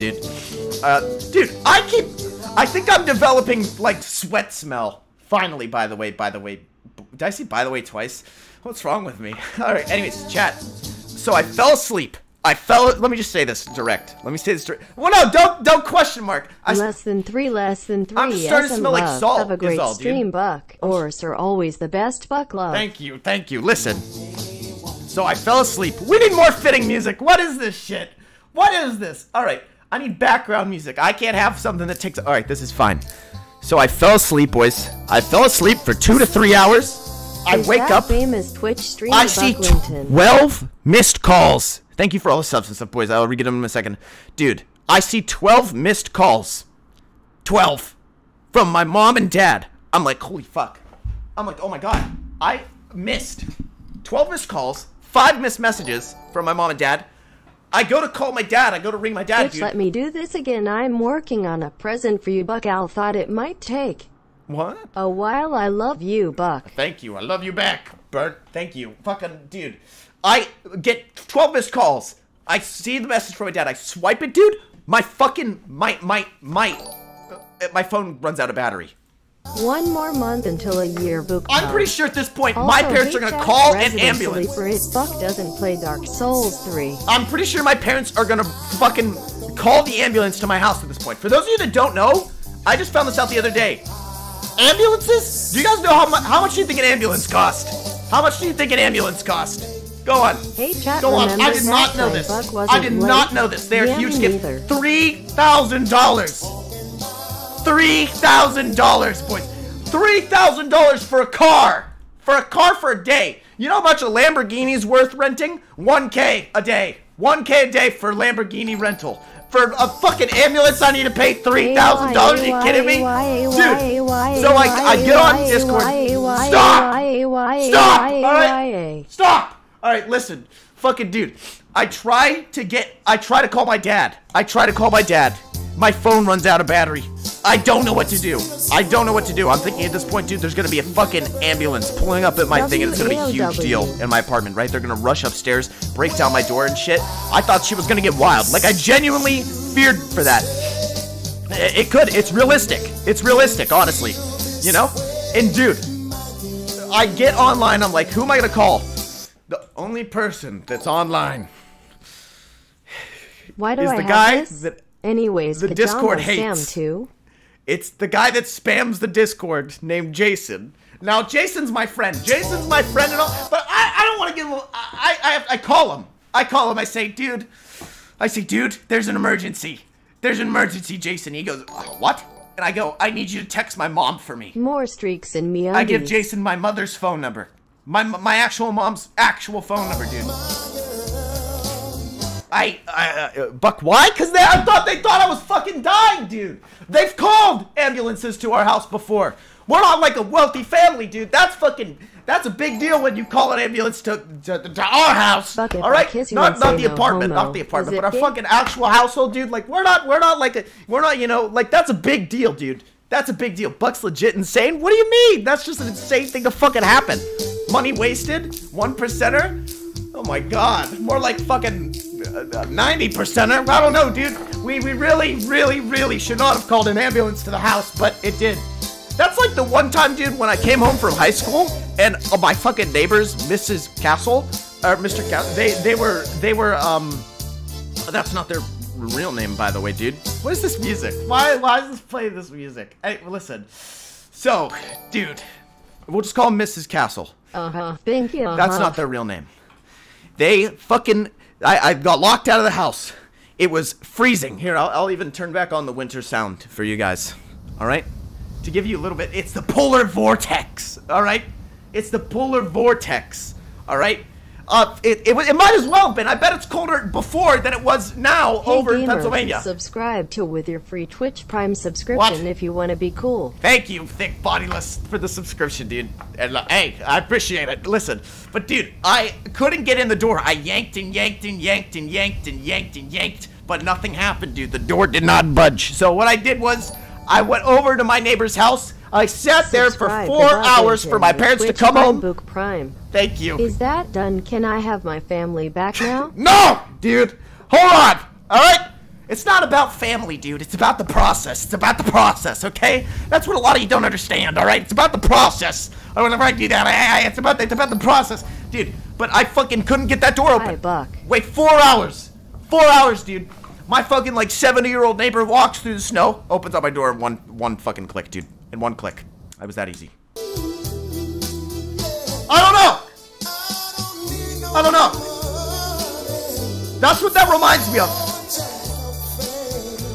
dude. Uh, dude, I keep. I think I'm developing like sweat smell. Finally, by the way, by the way, did I say by the way twice? What's wrong with me? All right. Anyways, chat. So I fell asleep. I fell. Let me just say this direct. Let me say this direct. Well, no, don't don't question mark. I, less than three, less than 3 I'm starting to SM smell like salt Have a great all, dude. stream, Buck. Or Sir Always the best, Buck love. Thank you, thank you. Listen. So I fell asleep. We need more fitting music. What is this shit? What is this? All right, I need background music. I can't have something that takes. All right, this is fine. So I fell asleep, boys. I fell asleep for two to three hours. I Is wake up. famous Twitch streamer I see. 12 missed calls. Thank you for all the substance stuff, boys. I'll read them in a second. Dude, I see 12 missed calls. 12. From my mom and dad. I'm like, holy fuck. I'm like, oh my god. I missed 12 missed calls, 5 missed messages from my mom and dad. I go to call my dad. I go to ring my dad, Twitch, dude. let me do this again. I'm working on a present for you, Buck. Al thought it might take What? a while. I love you, Buck. Thank you. I love you back, Bert. Thank you. Fucking dude. I get 12 missed calls. I see the message from my dad. I swipe it, dude. My fucking my my my uh, my phone runs out of battery. One more month until a year, Book. I'm pretty sure at this point Also, my parents are gonna call an ambulance. Sleeper, if Buck doesn't play Dark Souls 3. I'm pretty sure my parents are gonna fucking call the ambulance to my house at this point. For those of you that don't know, I just found this out the other day. Ambulances? Do you guys know how much? How much do you think an ambulance cost? How much do you think an ambulance cost? Go on. Hey, chat, Go on. I did not know this. I did late? not know this. They are Yeah, huge gift. Three thousand dollars. Three thousand dollars, boys. Three thousand dollars for a car. For a car for a day. You know how much a Lamborghini's worth renting? 1K a day. 1K a day for Lamborghini rental. For a fucking ambulance, I need to pay three thousand dollars. Are you kidding me, dude? So like, I get on Discord. Stop. Stop. All right. Stop! Alright, listen. Fucking dude. I try to get I try to call my dad. I try to call my dad. My phone runs out of battery. I don't know what to do. I don't know what to do. I'm thinking at this point, dude, there's gonna be a fucking ambulance pulling up at my thing and it's gonna be a huge deal in my apartment, right? They're gonna rush upstairs, break down my door and shit. I thought she was gonna get wild. Like I genuinely feared for that. It, it could. It's realistic. It's realistic, honestly. You know? And dude, I get online. I'm like, who am I gonna call? The only person that's online Why do is I the have guy this? that Anyways, the Discord Sam hates. too. It's the guy that spams the Discord named Jason. Now Jason's my friend. Jason's my friend and all, but I, I don't want to give him. I, I I call him. I call him. I say, dude. I say, dude, there's an emergency. There's an emergency, Jason. He goes, "Uh, what? And I go, I need you to text my mom for me. More streaks in me. I give Jason my mother's phone number. My my actual mom's actual phone number, dude. I, I uh, Buck, why? Cause they, I thought they thought I was fucking dying, dude. They've called ambulances to our house before. We're not like a wealthy family, dude. That's fucking. That's a big deal when you call an ambulance to to, to our house. Buck, all right, you not not the apartment, not the apartment, but it our big? fucking actual household, dude. Like we're not we're not like a we're not you know like that's a big deal, dude. That's a big deal. Buck's legit insane. What do you mean? That's just an insane thing to fucking happen. Money wasted? One percenter? Oh my god. More like fucking uh, ninety percenter. I don't know, dude. We we really really really should not have called an ambulance to the house, but it did. That's like the one time, dude, when I came home from high school and uh, my fucking neighbors, Mrs. Castle or Mr. Castle, they they were they were um. That's not their real name, by the way, dude. What is this music? Why why does this play this music? Hey, listen. So, dude, we'll just call Mrs. Castle. Uh huh. Thank you. That's uh-huh. not their real name. They fucking. I, I got locked out of the house. It was freezing. Here, I'll, I'll even turn back on the winter sound for you guys. All right? To give you a little bit, it's the polar vortex. All right? It's the polar vortex. All right? Uh, it, it, it might as well have been. I bet it's colder before than it was now Hey, over in gamer, Pennsylvania. Subscribe to with your free Twitch Prime subscription What? if you want to be cool. Thank you, thick bodyless, for the subscription, dude. And uh, hey, I appreciate it. Listen, but dude, I couldn't get in the door. I yanked and yanked and yanked and yanked and yanked and yanked, but nothing happened, dude. The door did not budge. So what I did was, I went over to my neighbor's house. I sat there for four hours for my parents to come home. Book Prime. Thank you. Is that done? Can I have my family back now? No, dude. Hold on. All right. It's not about family, dude. It's about the process. It's about the process, okay? That's what a lot of you don't understand, all right? It's about the process. I whenever I do that, I, I, it's about the, it's about the process, dude. But I fucking couldn't get that door open. Hi, Buck. Wait four hours. Four hours, dude. My fucking like 70 year old neighbor walks through the snow, opens up my door in one one fucking click, dude. In one click. It was that easy. I don't know. I don't know. That's what that reminds me of.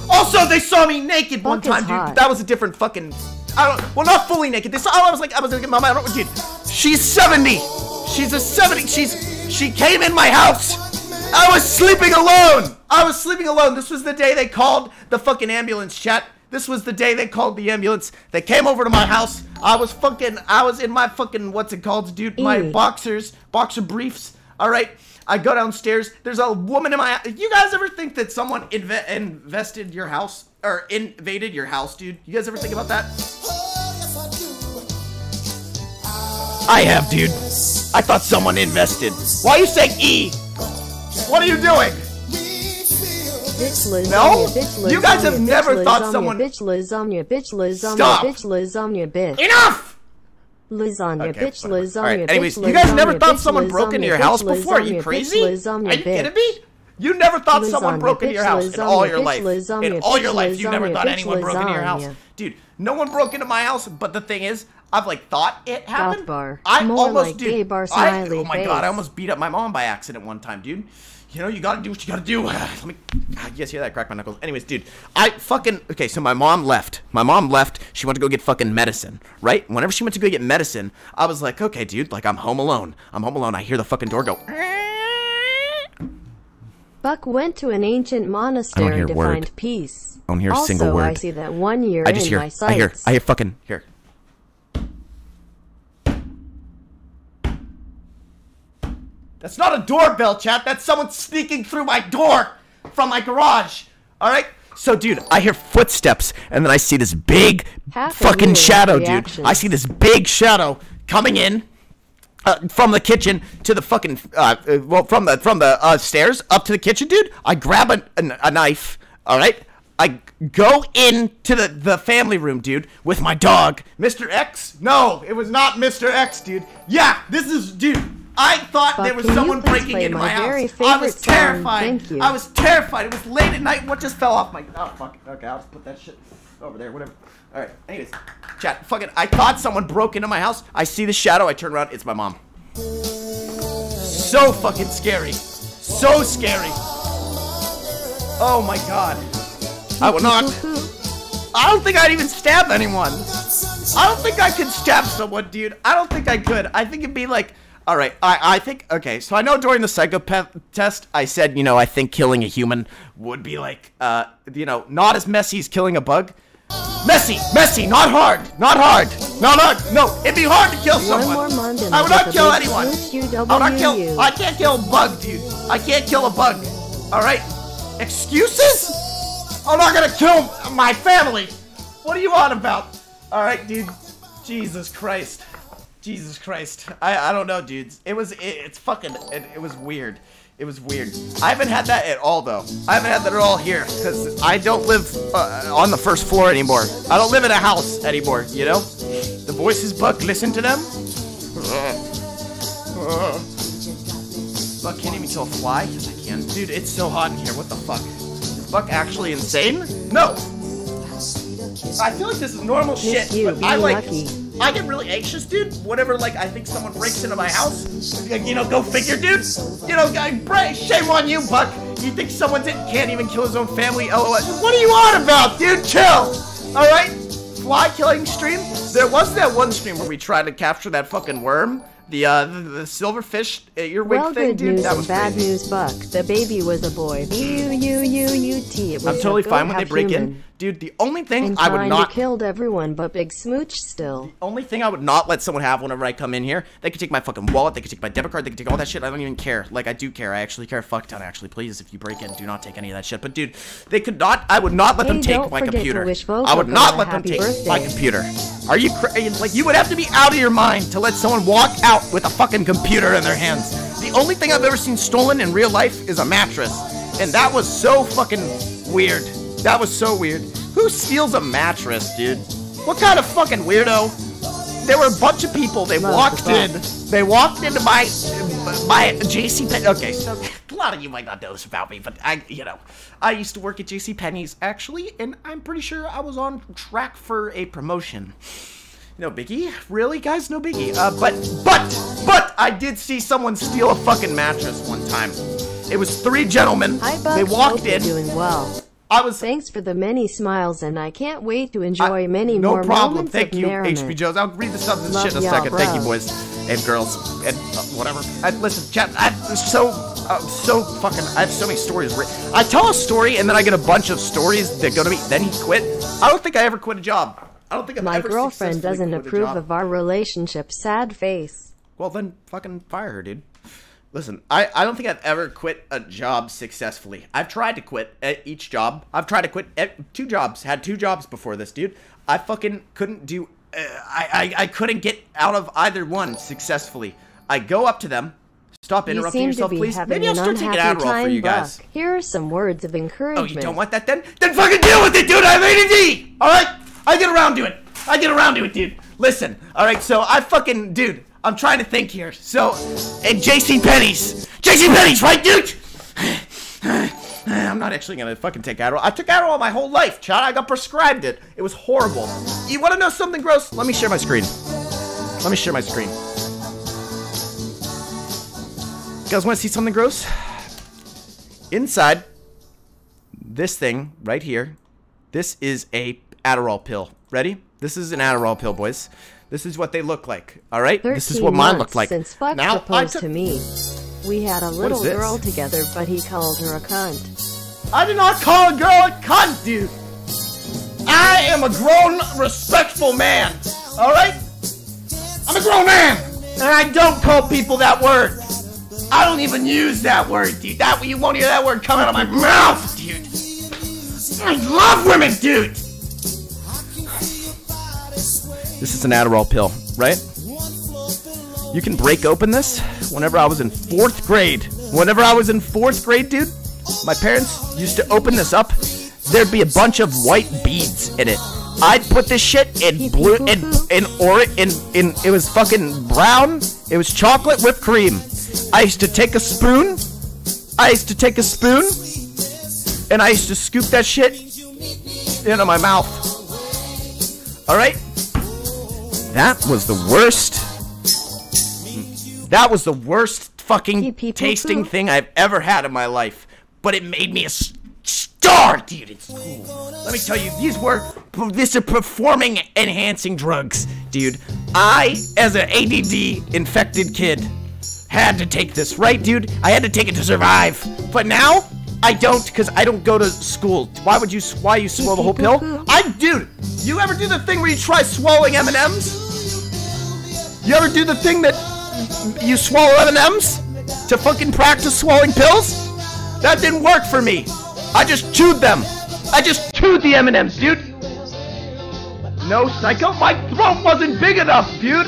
Also, they saw me naked one Buck is time, dude. hot. That was a different fucking. I don't. Well, not fully naked. They saw. Oh, I was like, I was like, Mama, I don't. Dude, she's 70. She's a 70. She's. She came in my house. I was sleeping alone. I was sleeping alone. This was the day they called the fucking ambulance, chat. This was the day they called the ambulance. They came over to my house. I was fucking. I was in my fucking. What's it called, dude? My boxers, boxer briefs. All right. I go downstairs. There's a woman in my. You guys ever think that someone inve- invested your house or invaded your house, dude? You guys ever think about that? I have, dude. I thought someone invested. Why are you saying E? What are you doing? Bitch lasagna, No? bitch You guys have never bitch thought lasagna, someone- Bitch lasagna, bitch lasagna, Stop. bitch lasagna, bitch. Enough! Lasagna, Okay, bitch whatever. lasagna, right, bitch anyways, you guys never thought someone broke into your house before? Are you crazy? lasagna, Are you kidding me? You never thought someone broke into your house in all your life. In all your life, you never thought anyone broke into your house. Dude, no one broke into my house, but the thing is, I've like thought it happened. bar. I More almost like dude, gay bar I, smiley oh my face. god, I almost beat up my mom by accident one time, dude. You know, you gotta do what you gotta do. Let me. ah, Yes, hear that? Crack my knuckles. Anyways, dude, I fucking. Okay, so my mom left. My mom left. She went to go get fucking medicine, right? Whenever she went to go get medicine, I was like, okay, dude, like I'm home alone. I'm home alone. I hear the fucking door go. Buck went to an ancient monastery to word. find peace. I don't hear a also, single I see that one year I just in hear. my I sights. hear. I hear fucking here. That's not a doorbell, chat. That's someone sneaking through my door from my garage. All right. So, dude, I hear footsteps, and then I see this big Half fucking shadow, dude. I see this big shadow coming in uh, from the kitchen to the fucking uh, uh, well from the from the uh, stairs up to the kitchen, dude. I grab a, a, a knife. All right. I go into the, the family room, dude, with my dog, Mr. X. No, it was not Mr. X, dude. Yeah, this is, dude. I thought there was someone breaking into my my, house. I was terrified. I was terrified. It was late at night. What just fell off my? Oh fuck. Okay, I'll just put that shit over there. Whatever. All right. Anyways, chat. Fucking. I thought someone broke into my house. I see the shadow. I turn around. It's my mom. So fucking scary. So scary. Oh my god. I will not. I don't think I'd even stab anyone. I don't think I could stab someone, dude. I don't think I could. I think it'd be like, all right. I I think okay. So I know during the psychopath test, I said you know I think killing a human would be like uh you know not as messy as killing a bug. Messy, messy, not hard, not hard, not hard. No, it'd be hard to kill someone. I would not kill anyone. I would not kill. I can't kill a bug, dude. I can't kill a bug. All right. Excuses? I'm not gonna kill my family. What are you on about? All right, dude. Jesus Christ. Jesus Christ. I I don't know, dudes. It was it, it's fucking it, it was weird. It was weird. I haven't had that at all though. I haven't had that at all here because I don't live uh, on the first floor anymore. I don't live in a house anymore. You know. The voices, Buck. Listen to them. Buck can't even kill a fly? Yes, I can. Dude, it's so hot in here. What the fuck? Is Buck actually insane? No. I feel like this is normal shit, but I like. lucky. I get really anxious, dude. Whenever like I think someone breaks into my house, like, you know, go figure, dude. You know, guy, shame on you, Buck. You think someone did, can't even kill his own family? LOL. What are you on about, dude? Chill. All right. Fly killing stream. There was that one stream where we tried to capture that fucking worm. The uh, the, the silverfish earwig Well, thing, good dude. news that was bad crazy. news, Buck. The baby was a boy. U U U U T. I'm totally fine when they break in, human. Dude. The only thing And I would not killed everyone, but Big Smooch still. The Only thing I would not let someone have whenever I come in here, they could take my fucking wallet, they could take my debit card, they could take all that shit. I don't even care. Like I do care. I actually care a fuck ton. Actually, please, if you break in, do not take any of that shit. But dude, they could not. I would not let them take my computer. wish I would not let them take my computer. Are you crazy? Eh, like you would have to be out of your mind to let someone walk out with a fucking computer in their hands? The only thing I've ever seen stolen in real life is a mattress, and that was so fucking weird. That was so weird. Who steals a mattress, dude? What kind of fucking weirdo? There were a bunch of people. They Love walked in. They walked into my my JC Penney. Okay, so a lot of you might not know this about me, but I, you know, I used to work at JC Penney's actually, and I'm pretty sure I was on track for a promotion. No biggie, really, guys? No biggie. Uh, but, but, but, I did see someone steal a fucking mattress one time. It was three gentlemen. Hi, Buck. They walked Hope you're in. doing well. I was Thanks for the many smiles, and I can't wait to enjoy I- many no more problem. moments Thank of you, merriment. HB Jones. I'll read this up this Love shit in a second. Thank you, boys and girls and uh, whatever. I, listen, chat. I, so, uh, so fucking. I have so many stories. I tell a story and then I get a bunch of stories that go to me. Then he quit. I don't think I ever quit a job. I don't think I've My girlfriend doesn't approve of our relationship. Sad face. Well, then fucking fire her, dude. Listen, I, I don't think I've ever quit a job successfully. I've tried to quit at each job. I've tried to quit at two jobs. Had two jobs before this, dude. I fucking couldn't do. Uh, I, I I couldn't get out of either one successfully. I go up to them. Stop You interrupting seem yourself, please. having Maybe I'll start taking Adderall time, for you guys. Buck. Here are some words of encouragement. Oh, you don't want that then? Then fucking deal with it, dude. I have ADD. All right, I get around to it. I get around to it, dude. Listen, all right. So I fucking, dude. I'm trying to think here. So, at JC Penney's, JC Penney's, right, dude? I'm not actually gonna fucking take Adderall. I took Adderall my whole life, Chad. I got prescribed it. It was horrible. You want to know something gross? Let me share my screen. Let me share my screen. You guys want to see something gross? Inside this thing right here, this is a Adderall pill. Ready? This is an Adderall pill, boys. This is what they look like. All right? This is what mine looked like. Since Buck now I proposed took, to me, we had a little girl together, but he called her a cunt. I did not call a girl a cunt, dude. I am a grown, respectful man. All right? I'm a grown man, and I don't call people that word. I don't even use that word, dude. That you won't hear that word come out of my mouth, dude. I love women, dude. This is an Adderall pill, right? You can break open this whenever I was in fourth grade. Whenever I was in fourth grade, dude, my parents used to open this up. There'd be a bunch of white beads in it. I'd put this shit in blue in in or in in it was fucking brown. It was chocolate whipped cream. I used to take a spoon. I used to take a spoon, and I used to scoop that shit into my mouth. All right. That was the worst. That was the worst fucking Pee pee tasting poo. thing I've ever had in my life. But it made me a star, dude. It's cool. Let me tell you, these were these are performing enhancing drugs, dude. I, as an ADD infected kid, had to take this, right, dude? I had to take it to survive. But now I don't, cause I don't go to school. Why would you? Why you swallow the whole pill? I, dude. You ever do the thing where you try swallowing M and M's? You ever do the thing that you swallow M&Ms to fucking practice swallowing pills? That didn't work for me. I just chewed them. I just chewed the M&Ms, dude. No, psycho. My throat wasn't big enough, dude.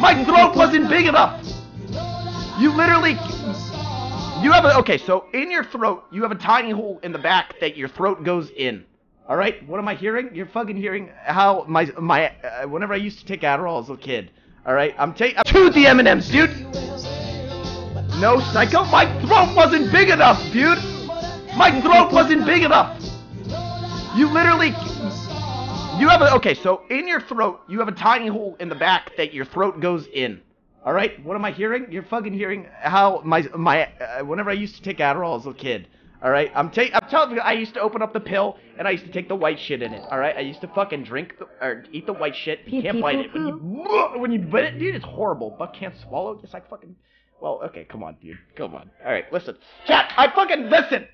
My throat wasn't big enough. You literally. You have a. Okay, so in your throat, you have a tiny hole in the back that your throat goes in. All right, what am I hearing? You're fucking hearing how my my uh, whenever I used to take Adderall as a kid. All right, I'm taking chewed the M&Ms, dude. No, psycho. My throat wasn't big enough, dude. My throat wasn't big enough. You literally. You have a. Okay, so in your throat, you have a tiny hole in the back that your throat goes in. All right, what am I hearing? You're fucking hearing how my my uh, whenever I used to take Adderall as a kid. All right, I'm ta- I'm telling you, I used to open up the pill and I used to take the white shit in it. All right, I used to fucking drink the, or eat the white shit. You can't bite it when you when you bite it, dude. It's horrible. Buck can't swallow. It's like fucking. Well, okay, come on, dude. Come on. All right, listen, chat. I fucking listen.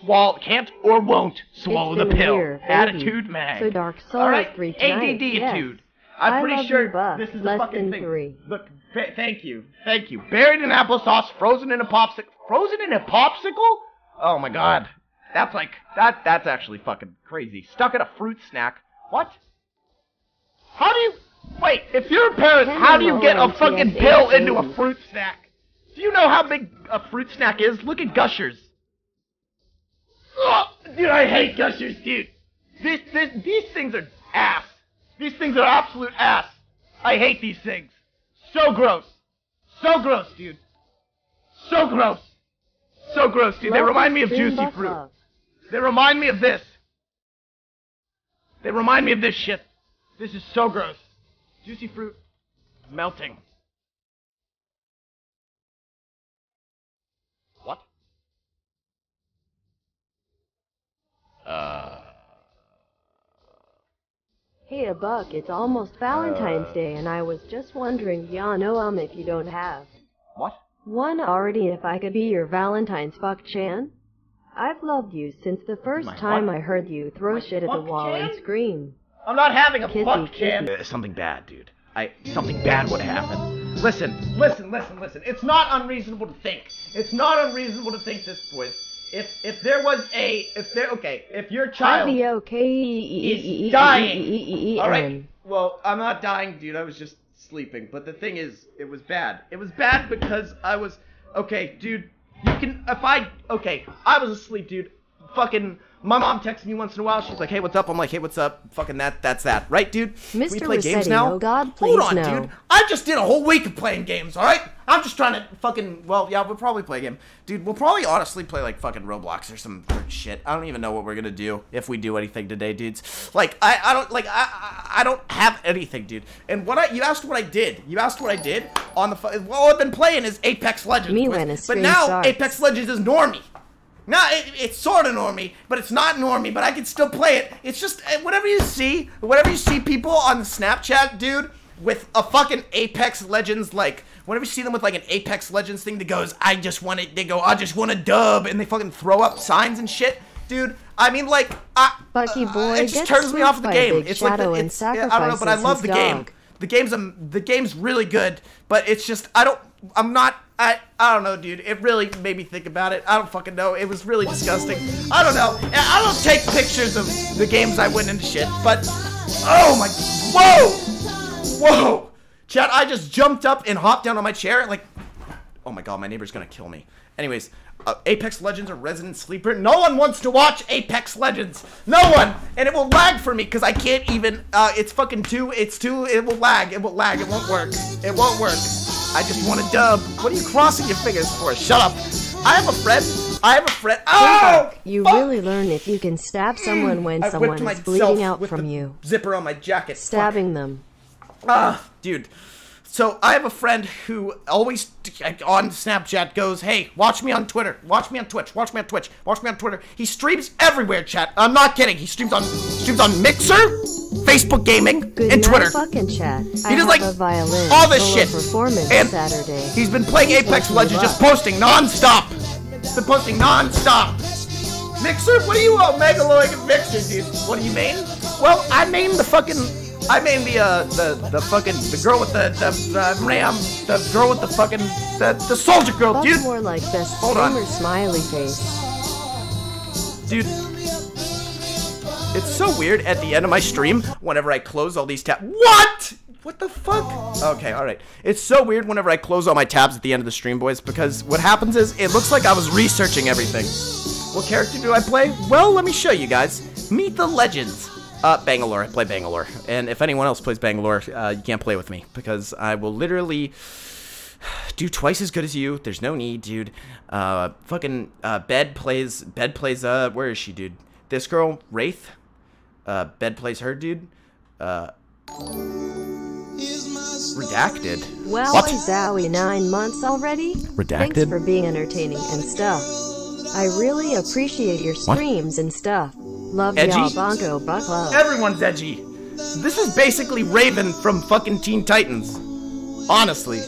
Swallow, can't or won't swallow the pill. Attitude mag. So Dark Souls All right, three tonight, ADD yes. attitude. I'm I pretty sure Buck. this is Less a fucking thing. three. Look, fa- thank you, thank you. Buried in applesauce, frozen in a popsicle. Frozen in a popsicle? Oh my god, that's like that. That's actually fucking crazy. Stuck in a fruit snack. What? How do you? Wait, if you're a parent, how do you get a fucking pill into a fruit snack? Do you know how big a fruit snack is? Look at Gushers. Ugh, dude, I hate Gushers, dude. This, this, these things are ass. These things are absolute ass. I hate these things. So gross. So gross, dude. So gross. So gross, dude. They remind me of juicy fruit. They remind me of this. They remind me of this shit. This is so gross. Juicy fruit melting. What? Uh. Hey, a buck, it's almost Valentine's Day, and I was just wondering, ya know um if you don't have What? one already if I could be your Valentine's fuck Chan? I've loved you since the first My time what? I heard you throw My shit at the fuck wall and scream. I'm not having a Kissy, fuck jam. kissy. Uh, something bad, dude. I something bad would happen. Listen, listen, listen, listen. It's not unreasonable to think. It's not unreasonable to think this, boys. If if there was a if there okay if your child I'd be okay. is dying. All right. Well, I'm not dying, dude. I was just sleeping. But the thing is, it was bad. It was bad because I was okay, dude. You can if I okay, I was asleep, dude. Fucking my mom texts me once in a while. She's like, "Hey, what's up?" I'm like, "Hey, what's up?" Fucking that. That's that, right, dude? We Mr. play games Rossetti, now. oh God, Hold on, no. dude. I just did a whole week of playing games. All right. I'm just trying to fucking. Well, yeah, we'll probably play a game, dude. We'll probably honestly play like fucking Roblox or some shit. I don't even know what we're gonna do if we do anything today, dudes. Like, I, I don't like I, I don't have anything, dude. And what I you asked what I did. You asked what I did on the. Well, I've been playing is Apex Legends. Me a but now starts. Apex Legends is normie. No, it, it's sort of normie, but it's not normie. But I can still play it. It's just eh, whatever you see, whatever you see people on Snapchat, dude, with a fucking Apex Legends like. Whenever you see them with like an Apex Legends thing that goes, I just want it. They go, I just want a dub, and they fucking throw up signs and shit, dude. I mean, like, I, Bucky uh, boy it just turns me off the a game. It's like the, it's, I don't know, but I love the game. The game's um, the game's really good, but it's just I don't I'm not I I don't know, dude. It really made me think about it. I don't fucking know. It was really disgusting. I don't know. I don't take pictures of the games I win into shit, but oh my whoa whoa, Chad! I just jumped up and hopped down on my chair like oh my god, my neighbor's gonna kill me. Anyways. Uh, Apex Legends or Resident Sleeper. No one wants to watch Apex Legends. No one, and it will lag for me because I can't even. Uh, it's fucking too. It's too. It will lag. It will lag. It won't work. It won't work. I just want to dub. What are you crossing your fingers for? Shut up. I have a friend. I have a friend. Oh! You fuck! really learn if you can stab someone when I someone is bleeding out with from the you. Zipper on my jacket. Fuck. Stabbing them. Ah, dude. So I have a friend who always on Snapchat goes, "Hey, watch me on Twitter, watch me on Twitch, watch me on Twitch, watch me on Twitter." He streams everywhere, chat. I'm not kidding. He streams on streams on Mixer, Facebook Gaming, Good and Twitter. fucking chat. He does like a all this shit. And Saturday. he's been playing Apex Legends, just posting non-stop. Been posting non-stop. Mixer? What are you uh, megaloid Mixer, dude? What do you mean? Well, I mean the fucking. I mean the uh the the fucking the girl with the the, the ram the girl with the fucking the the soldier girl, That's dude. more like best Hold on. smiley face. Dude. It's so weird at the end of my stream whenever I close all these tabs. What? What the fuck? Okay, alright. It's so weird whenever I close all my tabs at the end of the stream, boys, because what happens is it looks like I was researching everything. What character do I play? Well, let me show you guys. Meet the Legends. Uh, Bangalore. I play Bangalore. And if anyone else plays Bangalore, uh, you can't play with me because I will literally do twice as good as you. There's no need, dude. Uh, fucking uh, Bed plays. Bed plays. Uh, where is she, dude? This girl, Wraith. Uh, Bed plays her, dude. Uh, redacted. Well, What? Zowie, nine months already? Redacted. Thanks Redacted? for being entertaining and stuff. I really appreciate your streams and stuff. Love Edgy? y'all, Bongo Buck Love. Everyone's edgy. This is basically Raven from fucking Teen Titans. Honestly.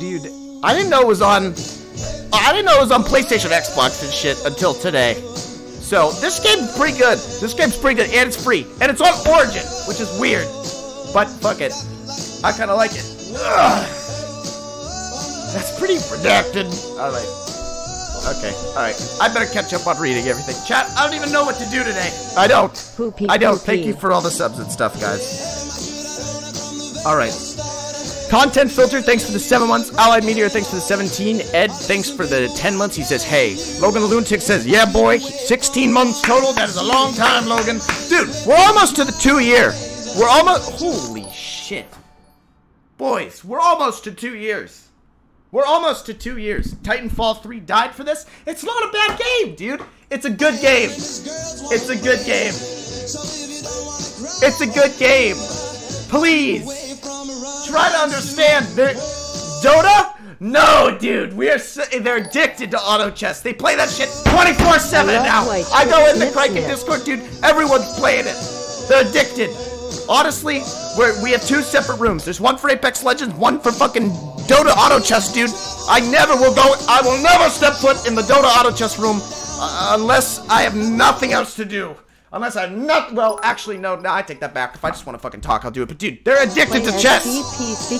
Dude, I didn't know it was on. I didn't know it was on PlayStation, Xbox, and shit until today. So this game's pretty good. This game's pretty good, and it's free, and it's on Origin, which is weird, but fuck it, I kind of like it. Ugh. That's pretty redacted. All right. Okay. All right. I better catch up on reading everything. Chat. I don't even know what to do today. I don't. Poopy, I don't. poopy. Thank you for all the subs and stuff, guys. All right. Content filter, thanks for the seven months. Allied Meteor, thanks for the 17. Ed, thanks for the 10 months. He says, hey. Logan the Lunatic says, yeah, boy. 16 months total. That is a long time, Logan. Dude, we're almost to the two year. We're almost. Holy shit. Boys, we're almost to two years. We're almost to two years. Titanfall 3 died for this. It's not a bad game, dude. It's a good game. It's a good game. It's a good game. Please try to understand. They're, Dota? No, dude. We're s- they're addicted to auto chess. They play that shit 24 seven now. I go in the Criken Discord, dude. Everyone's playing it. They're addicted. Honestly, we're, we have two separate rooms. There's one for Apex Legends, one for fucking Dota Auto Chess, dude. I never will go. I will never step foot in the Dota Auto Chess room uh, unless I have nothing else to do. Unless I have not. Well, actually, no. No, I take that back. If I just want to fucking talk, I'll do it. But dude, they're addicted to chess.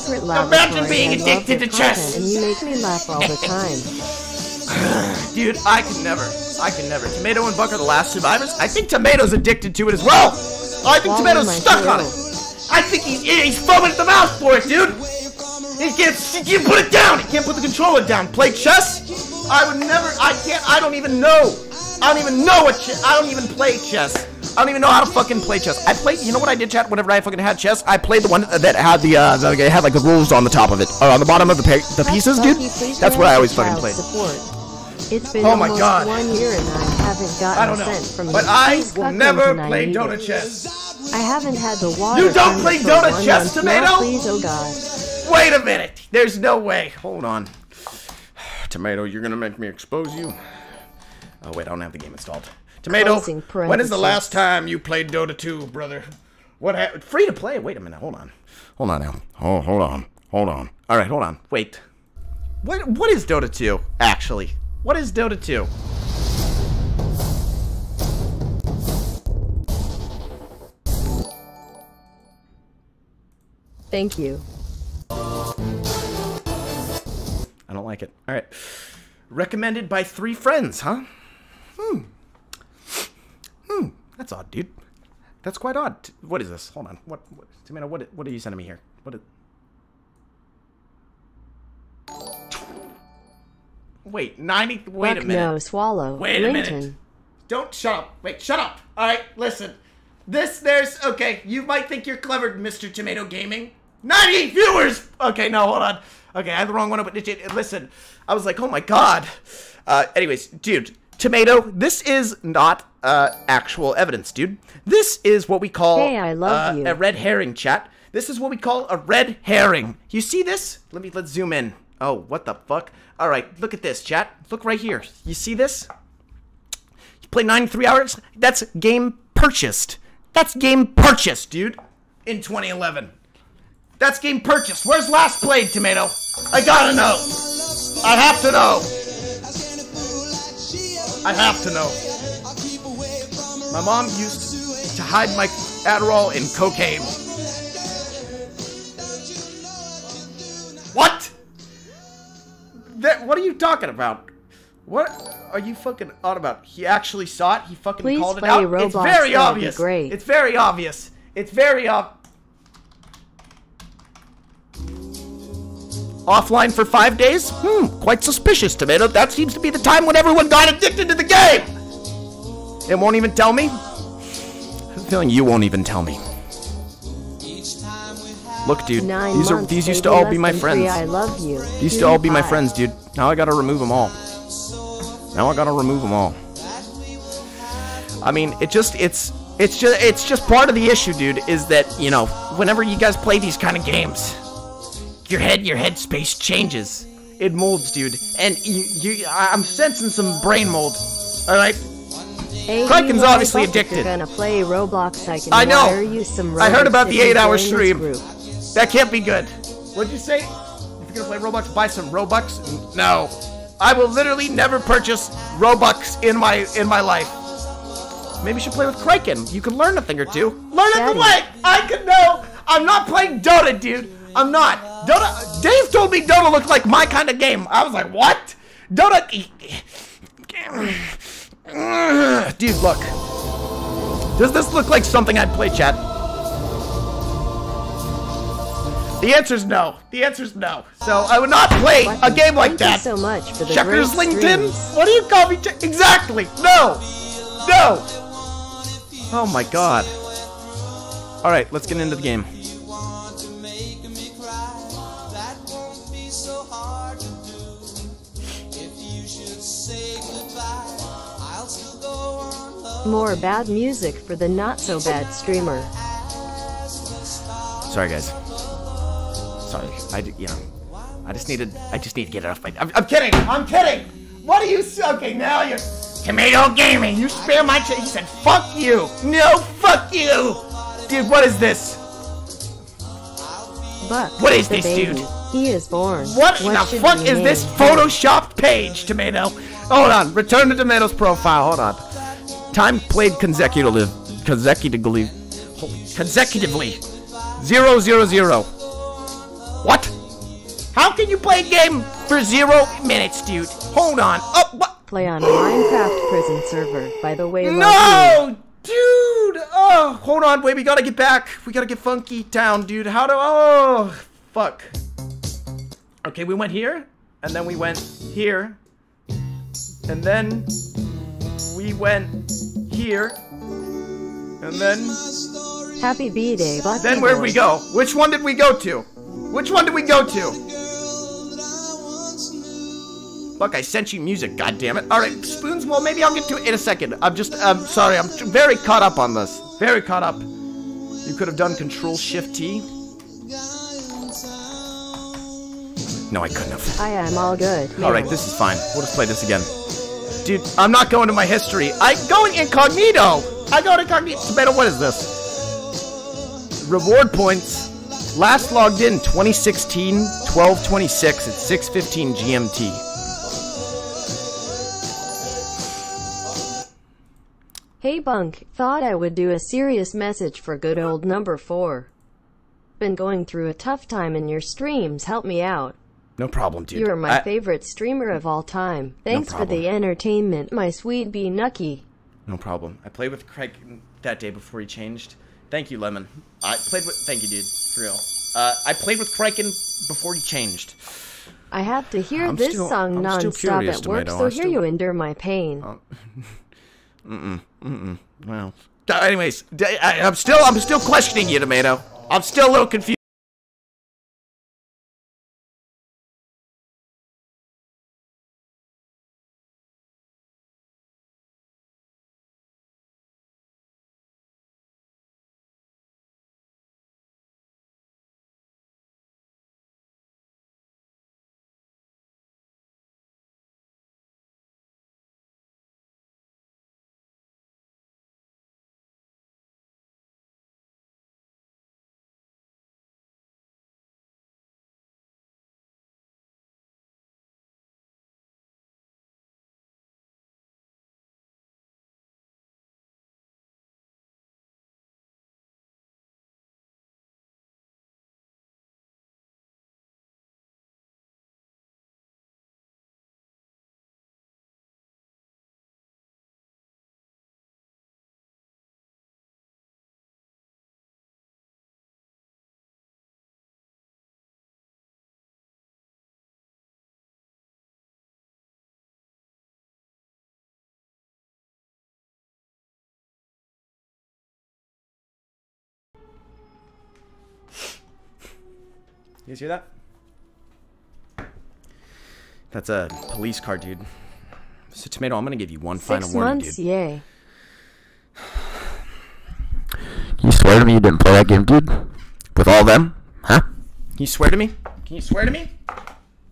Imagine being addicted to chess. And you make me laugh all the time. Dude, I can never. I can never. Tomato and Buck are the last survivors. I think Tomato's addicted to it as well. I think Tomato's stuck on it. I think he's he's foaming at the mouth for it, dude. He can't, he can't put it down. He can't put the controller down. Play chess? I would never. I can't. I don't even know. I don't even know what. Chess, I don't even play chess. I don't even know how to fucking play chess. I played. You know what I did, chat? Whenever I fucking had chess, I played the one that had the uh, that had like the rules on the top of it, or on the bottom of the the pieces, dude. That's what I always fucking played. It's been Oh my God. one year and I haven't gotten I don't know. from But. I will never play Dota chess. I haven't had the water. You don't play it for Dota one chess, Tomato? Please, oh god. Wait a minute. There's no way. Hold on. Tomato, you're gonna make me expose you. Oh wait, I don't have the game installed. Tomato, when is the last time you played Dota 2, brother? What happened? Free to play? Wait a minute. Hold on. Hold on now. Oh, hold on. Hold on. All right, hold on. Wait. What what is Dota 2 actually? What is Dota 2? Thank you. I don't like it. All right. Recommended by three friends, huh? Hmm. Hmm. That's odd, dude. That's quite odd. What is this? Hold on. What? what Tomato, what? What are you sending me here? What? Is... Wait, ninety. Wait a minute. no swallow. Wait a Linton. minute. Don't shut up. Wait, shut up. All right, listen. This, there's, okay, you might think you're clever, Mr. Tomato Gaming. 90 viewers! Okay, no, hold on. Okay, I had the wrong one, but listen. I was like, oh my god. Uh, anyways, dude, Tomato, this is not uh, actual evidence, dude. This is what we call Hey, I love uh, you. a red herring, chat. This is what we call a red herring. You see this? Let me, let's zoom in. Oh, what the fuck? All right, look at this, chat. Look right here. You see this? You play 93 hours? That's game purchased. That's game purchased, dude. In 2011. That's game purchased. Where's last played, Tomato? I gotta know. I have to know. I have to know. My mom used to hide my Adderall in cocaine. What? That, what are you talking about? What are you fucking on about? He actually saw it. He fucking Please called it out. It's very that would be obvious. great. It's very obvious. It's very ob. Offline for five days? Hmm, quite suspicious, Tomato. That seems to be the time when everyone got addicted to the game. It won't even tell me. I have a feeling you won't even tell me. Look, dude. Nine these are months, these used to all be my friends. Three, I love you. These used to all be my friends, dude. Now I gotta remove them all. Now I gotta remove them all. I mean, it just it's it's just it's just part of the issue, dude. Is that you know whenever you guys play these kind of games, your head your head space changes. It molds, dude, and you you I- I'm sensing some brain mold. All right. Hey, Criken's obviously addicted. You're gonna play Roblox. I can I know. you some I heard about the eight-hour stream. group. That can't be good. What'd you say? If you're gonna play Roblox, buy some Robux? No. I will literally never purchase Robux in my in my life. Maybe you should play with Kraken. You can learn a thing or two. Learn it Daddy. the way. I can know. I'm not playing Dota, dude. I'm not. Dota. Dave told me Dota looked like my kind of game. I was like, what? Dota. Dude, look. Does this look like something I'd play, chat? The answer's no. The answer's no. So I would not play a game like Thank that. you so much for the Checkers LinkedIn? streams. What do you call me? Che- exactly. No. No. Oh my god. All right, let's get into the game. More bad music for the not so bad streamer. Sorry, guys. Sorry. I yeah. I just needed. I just need to get it off my. I'm, I'm kidding. I'm kidding. What are you? Okay, now you're. Tomato Gaming. You spam my chat. He said, "Fuck you." No, fuck you. Dude, what is this? Buck, What is this, baby. dude? He is born. What, in the fuck is this name him? photoshopped page, Tomato? Hold on. Return to Tomato's profile. Hold on. Time played consecutively. Consecutively. Holy, consecutively. Zero, zero, zero. What? How can you play a game for zero minutes, dude? Hold on. Oh, what? Play on Minecraft prison server. By the way. No, dude. Oh, hold on. Wait, we gotta get back. We gotta get funky down, dude. How do? Oh, fuck. Okay, we went here, and then we went here, and then we went here, and then Happy B Day, Bucky then where'd we go? Which one did we go to? Which one did we go to? Look, I sent you music, God damn goddammit. Alright, spoons, well, maybe I'll get to it in a second. I'm just, I'm sorry, I'm very caught up on this. Very caught up. You could have done Control Shift T. No, I couldn't have. I am all good. Alright, this is fine. We'll just play this again. Dude, I'm not going to my history. I'm going incognito! I go to incognito. Tomato, what is this? Reward points. Last logged in 2016, 1226 at 615 GMT. Hey Bunk, thought I would do a serious message for good old number 4. Been going through a tough time in your streams, help me out. No problem, dude. You're my I- favorite streamer of all time. Thanks for the entertainment, my sweet bee Nucky. No problem. I played with Craig that day before he changed. Thank you, Lemon. I played with. Thank you, dude. For real. Uh, I played with Criken before he changed. I have to hear I'm this still- song I'm non-stop at work, Tomato. so here still- you endure my pain. Mm-mm. Mm-mm. Well. Anyways, I'm still. I'm still questioning you, Tomato. I'm still a little confused. You guys hear that? That's a police car, dude. So, Tomato, I'm gonna give you one final Six warning, months, dude. yay. You swear to me you didn't play that game, dude? With all them? Huh? Can you swear to me? Can you swear to me?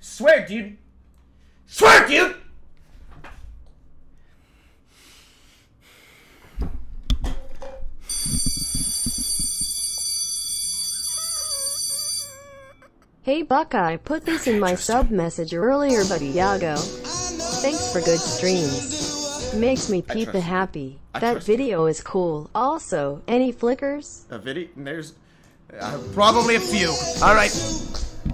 Swear, dude. Swear, dude. Hey Buckeye, put this in my sub message earlier, buddy Yago. Thanks for good streams. Makes me peep trust the happy. That trust you. video is cool. Also, any flickers? A video? There's uh, probably a few. All right.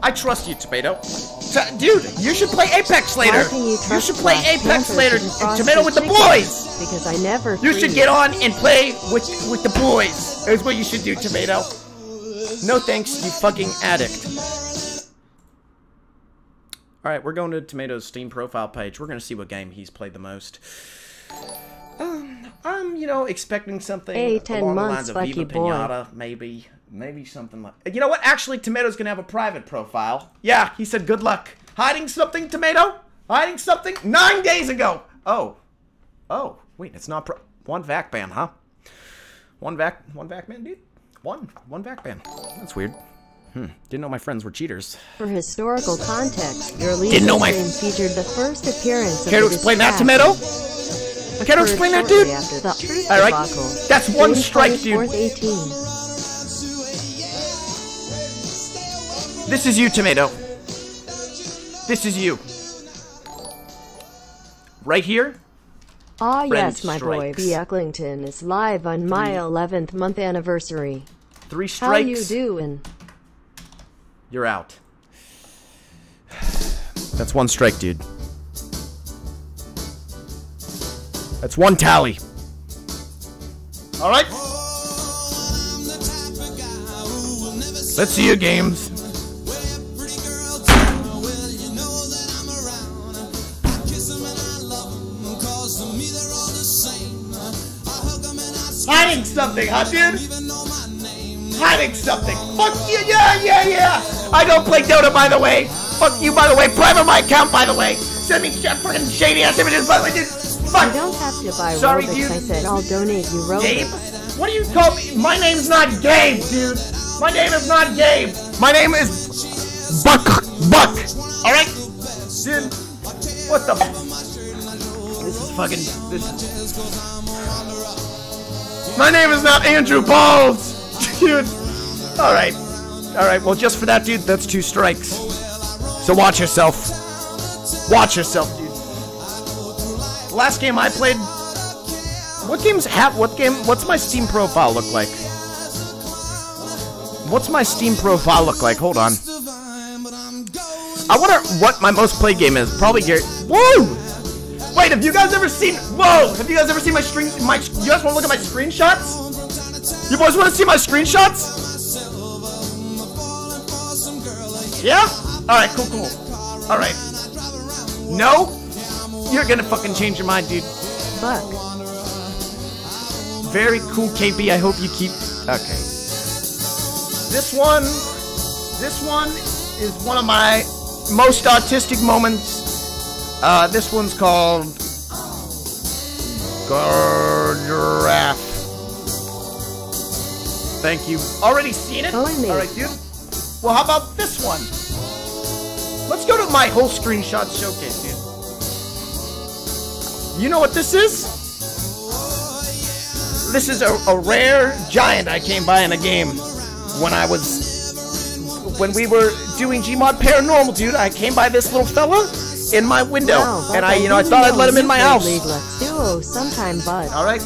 I trust you, Tomato. T- dude, you should play Apex later. Can you should play Apex later, to Tomato, with the boys. Because I never. You should get on and play with with the boys. Is what you should do, Tomato. No thanks, you fucking addict. All right, we're going to Tomato's Steam profile page. We're gonna see what game he's played the most. Um, I'm, you know, expecting something Hey, 10 along the months, lines of Viva you, boy. Pinata, maybe, maybe something like. You know what? Actually, Tomato's gonna have a private profile. Yeah, he said good luck. Hiding something, Tomato? Hiding something? Nine days ago. Oh, oh, wait, it's not pro- one vac ban, huh? One vac, one vac ban, dude. One, one vac ban. That's weird. Hmm. Didn't know my friends were cheaters. For historical context, your lead Didn't know my- featured the first appearance of Care to explain that, Tomato? Care to explain that, dude? After the truth All right, debacle. that's one strike, dude. 18. This is you, Tomato. This is you. Right here? Ah, Friend yes, my boy, strikes. B. Ecklington is live on my 11th month anniversary. Three strikes. How you doing? You're out. That's one strike, dude. That's one tally. All right. Let's see your games. Hiding something, huh, dude? Hiding something. Fuck you, yeah, yeah, yeah. I don't play Dota, by the way. Fuck you, by the way. Private my account, by the way. Send me sh- fucking shady ass images, by the way, dude. You don't have to buy Sorry, dude. I said I'll donate you Robux. Gabe? What do you call me? My name's not Gabe, dude. My name is not Gabe. My name is Buck. Buck. All right, dude. What the? This is fucking. This is. My name is not Andrew Balls, dude. All right, all right. Well, just for that, dude, that's two strikes. So watch yourself. Watch yourself, dude. Last game I played what games have what game what's my Steam profile look like? What's my Steam profile look like? Hold on. I wonder what my most played game is. Probably Gary. Whoa! Wait, have you guys ever seen? Whoa! Have you guys ever seen my screen? My you guys want to look at my screenshots? You boys want to see my screenshots? Yeah. All right. Cool. Cool. All right. No. You're gonna fucking change your mind, dude. Buck. Very cool, KP. I hope you keep. Okay. This one, this one is one of my most autistic moments. Uh, this one's called Giraffe. Thank you. Already seen it? Oh, I made All right, dude. Well, how about this one? Let's go to my whole screenshot showcase, dude. You know what this is? This is a, a rare giant I came by in a game when I was when we were doing Gmod Paranormal, dude. I came by this little fella in my window, Wow, and I, you know, I thought I'd let him in my house. League Let's Duo sometime, bud. All right.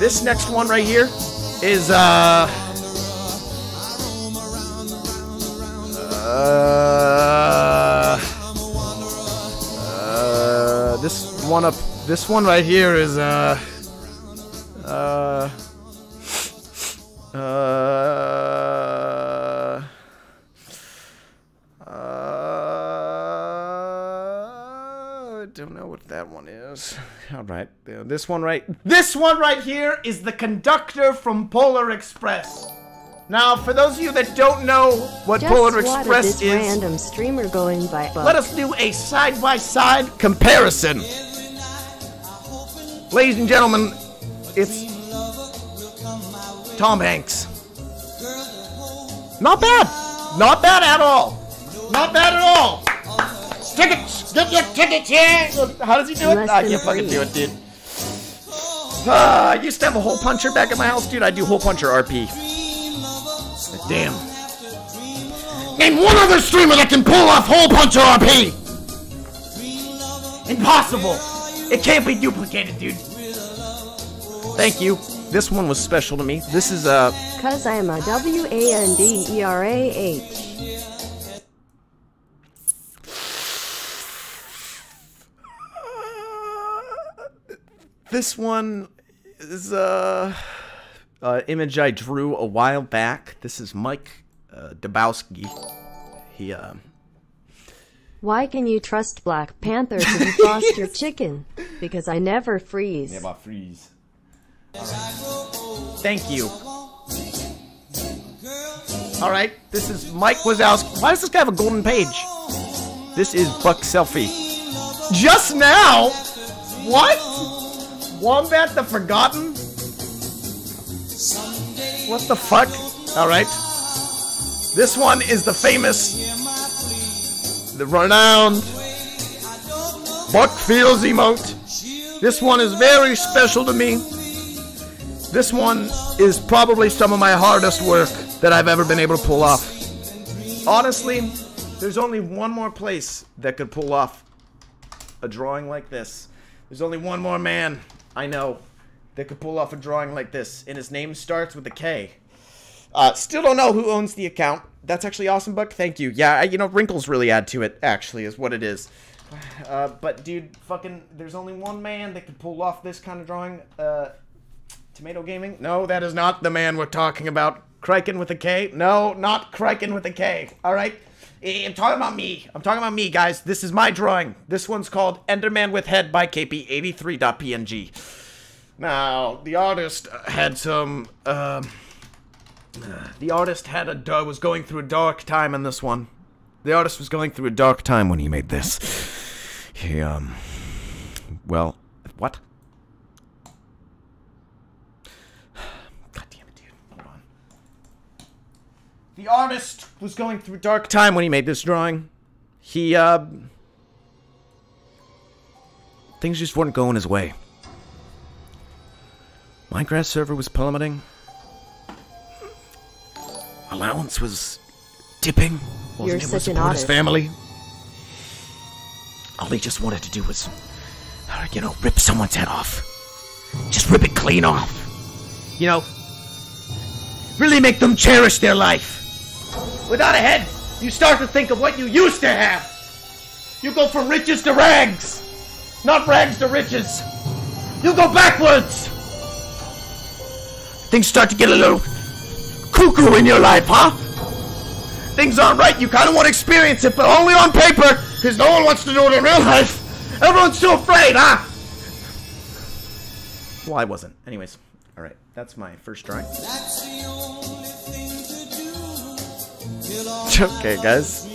This next one right here is uh. Uh, uh, this one up, this one right here is uh, uh, uh, uh, I don't know what that one is. All right, this one right, this one right here is the conductor from Polar Express. Now, for those of you that don't know what Just Polar Express is, random streamer going by Buck. let us do a side by side comparison. Ladies and gentlemen, it's Tom Hanks. Not bad. Not bad at all. Not bad at all. Tickets! Get your tickets here! How does he do it? Less I can't fucking do it, dude. Uh, I used to have a hole puncher back at my house, dude. I do hole puncher RP. Damn. Name one other streamer that can pull off hole puncher RP! Impossible! It can't be duplicated, dude. Thank you. This one was special to me. This is, uh, Cause I'm a W A N D E R A H. This one is uh, uh image I drew a while back. This is Mike uh, Dabowski. He uh Why can you trust Black Panther to defrost your chicken? Because I never freeze. about freeze. Thank you. All right, this is Mike Wazowski. Why does this guy have a golden page? This is Buck Selfie. Just now? What? Wombat the Forgotten? What the fuck? All right. This one is the famous, the renowned Buck Feels emote. This one is very special to me. This one is probably some of my hardest work that I've ever been able to pull off. Honestly, there's only one more place that could pull off a drawing like this. There's only one more man I know that could pull off a drawing like this, and his name starts with a K. Uh, still don't know who owns the account. That's actually awesome, Buck. Thank you. Yeah, I- you know, wrinkles really add to it, actually, is what it is. Uh, but, dude, fucking, there's only one man that could pull off this kind of drawing. Uh, Tomato Gaming? No, that is not the man we're talking about. Criken with a K? No, not Criken with a K. All right? I'm talking about me. I'm talking about me, guys. This is my drawing. This one's called Enderman with Head by KP83.png. Now, the artist had some, um, the artist had a was going through a dark time in this one. The artist was going through a dark time when he made this. He um well, what? God damn it, dude. Hold on. The artist was going through dark time when he made this drawing. He uh things just weren't going his way. Minecraft server was plummeting allowance was dipping. Wasn't You're such an support his artist. family. All he just wanted to do was, uh, you know, rip someone's head off. Just rip it clean off. You know, really make them cherish their life. Without a head, you start to think of what you used to have. You go from riches to rags, not rags to riches. You go backwards. Things start to get a little cuckoo in your life, huh? Things aren't right. You kind of want to experience it, but only on paper, because no one wants to do it in real life. Everyone's too afraid, huh? Well, I wasn't. Anyways, all right. That's my first drawing. Okay, guys.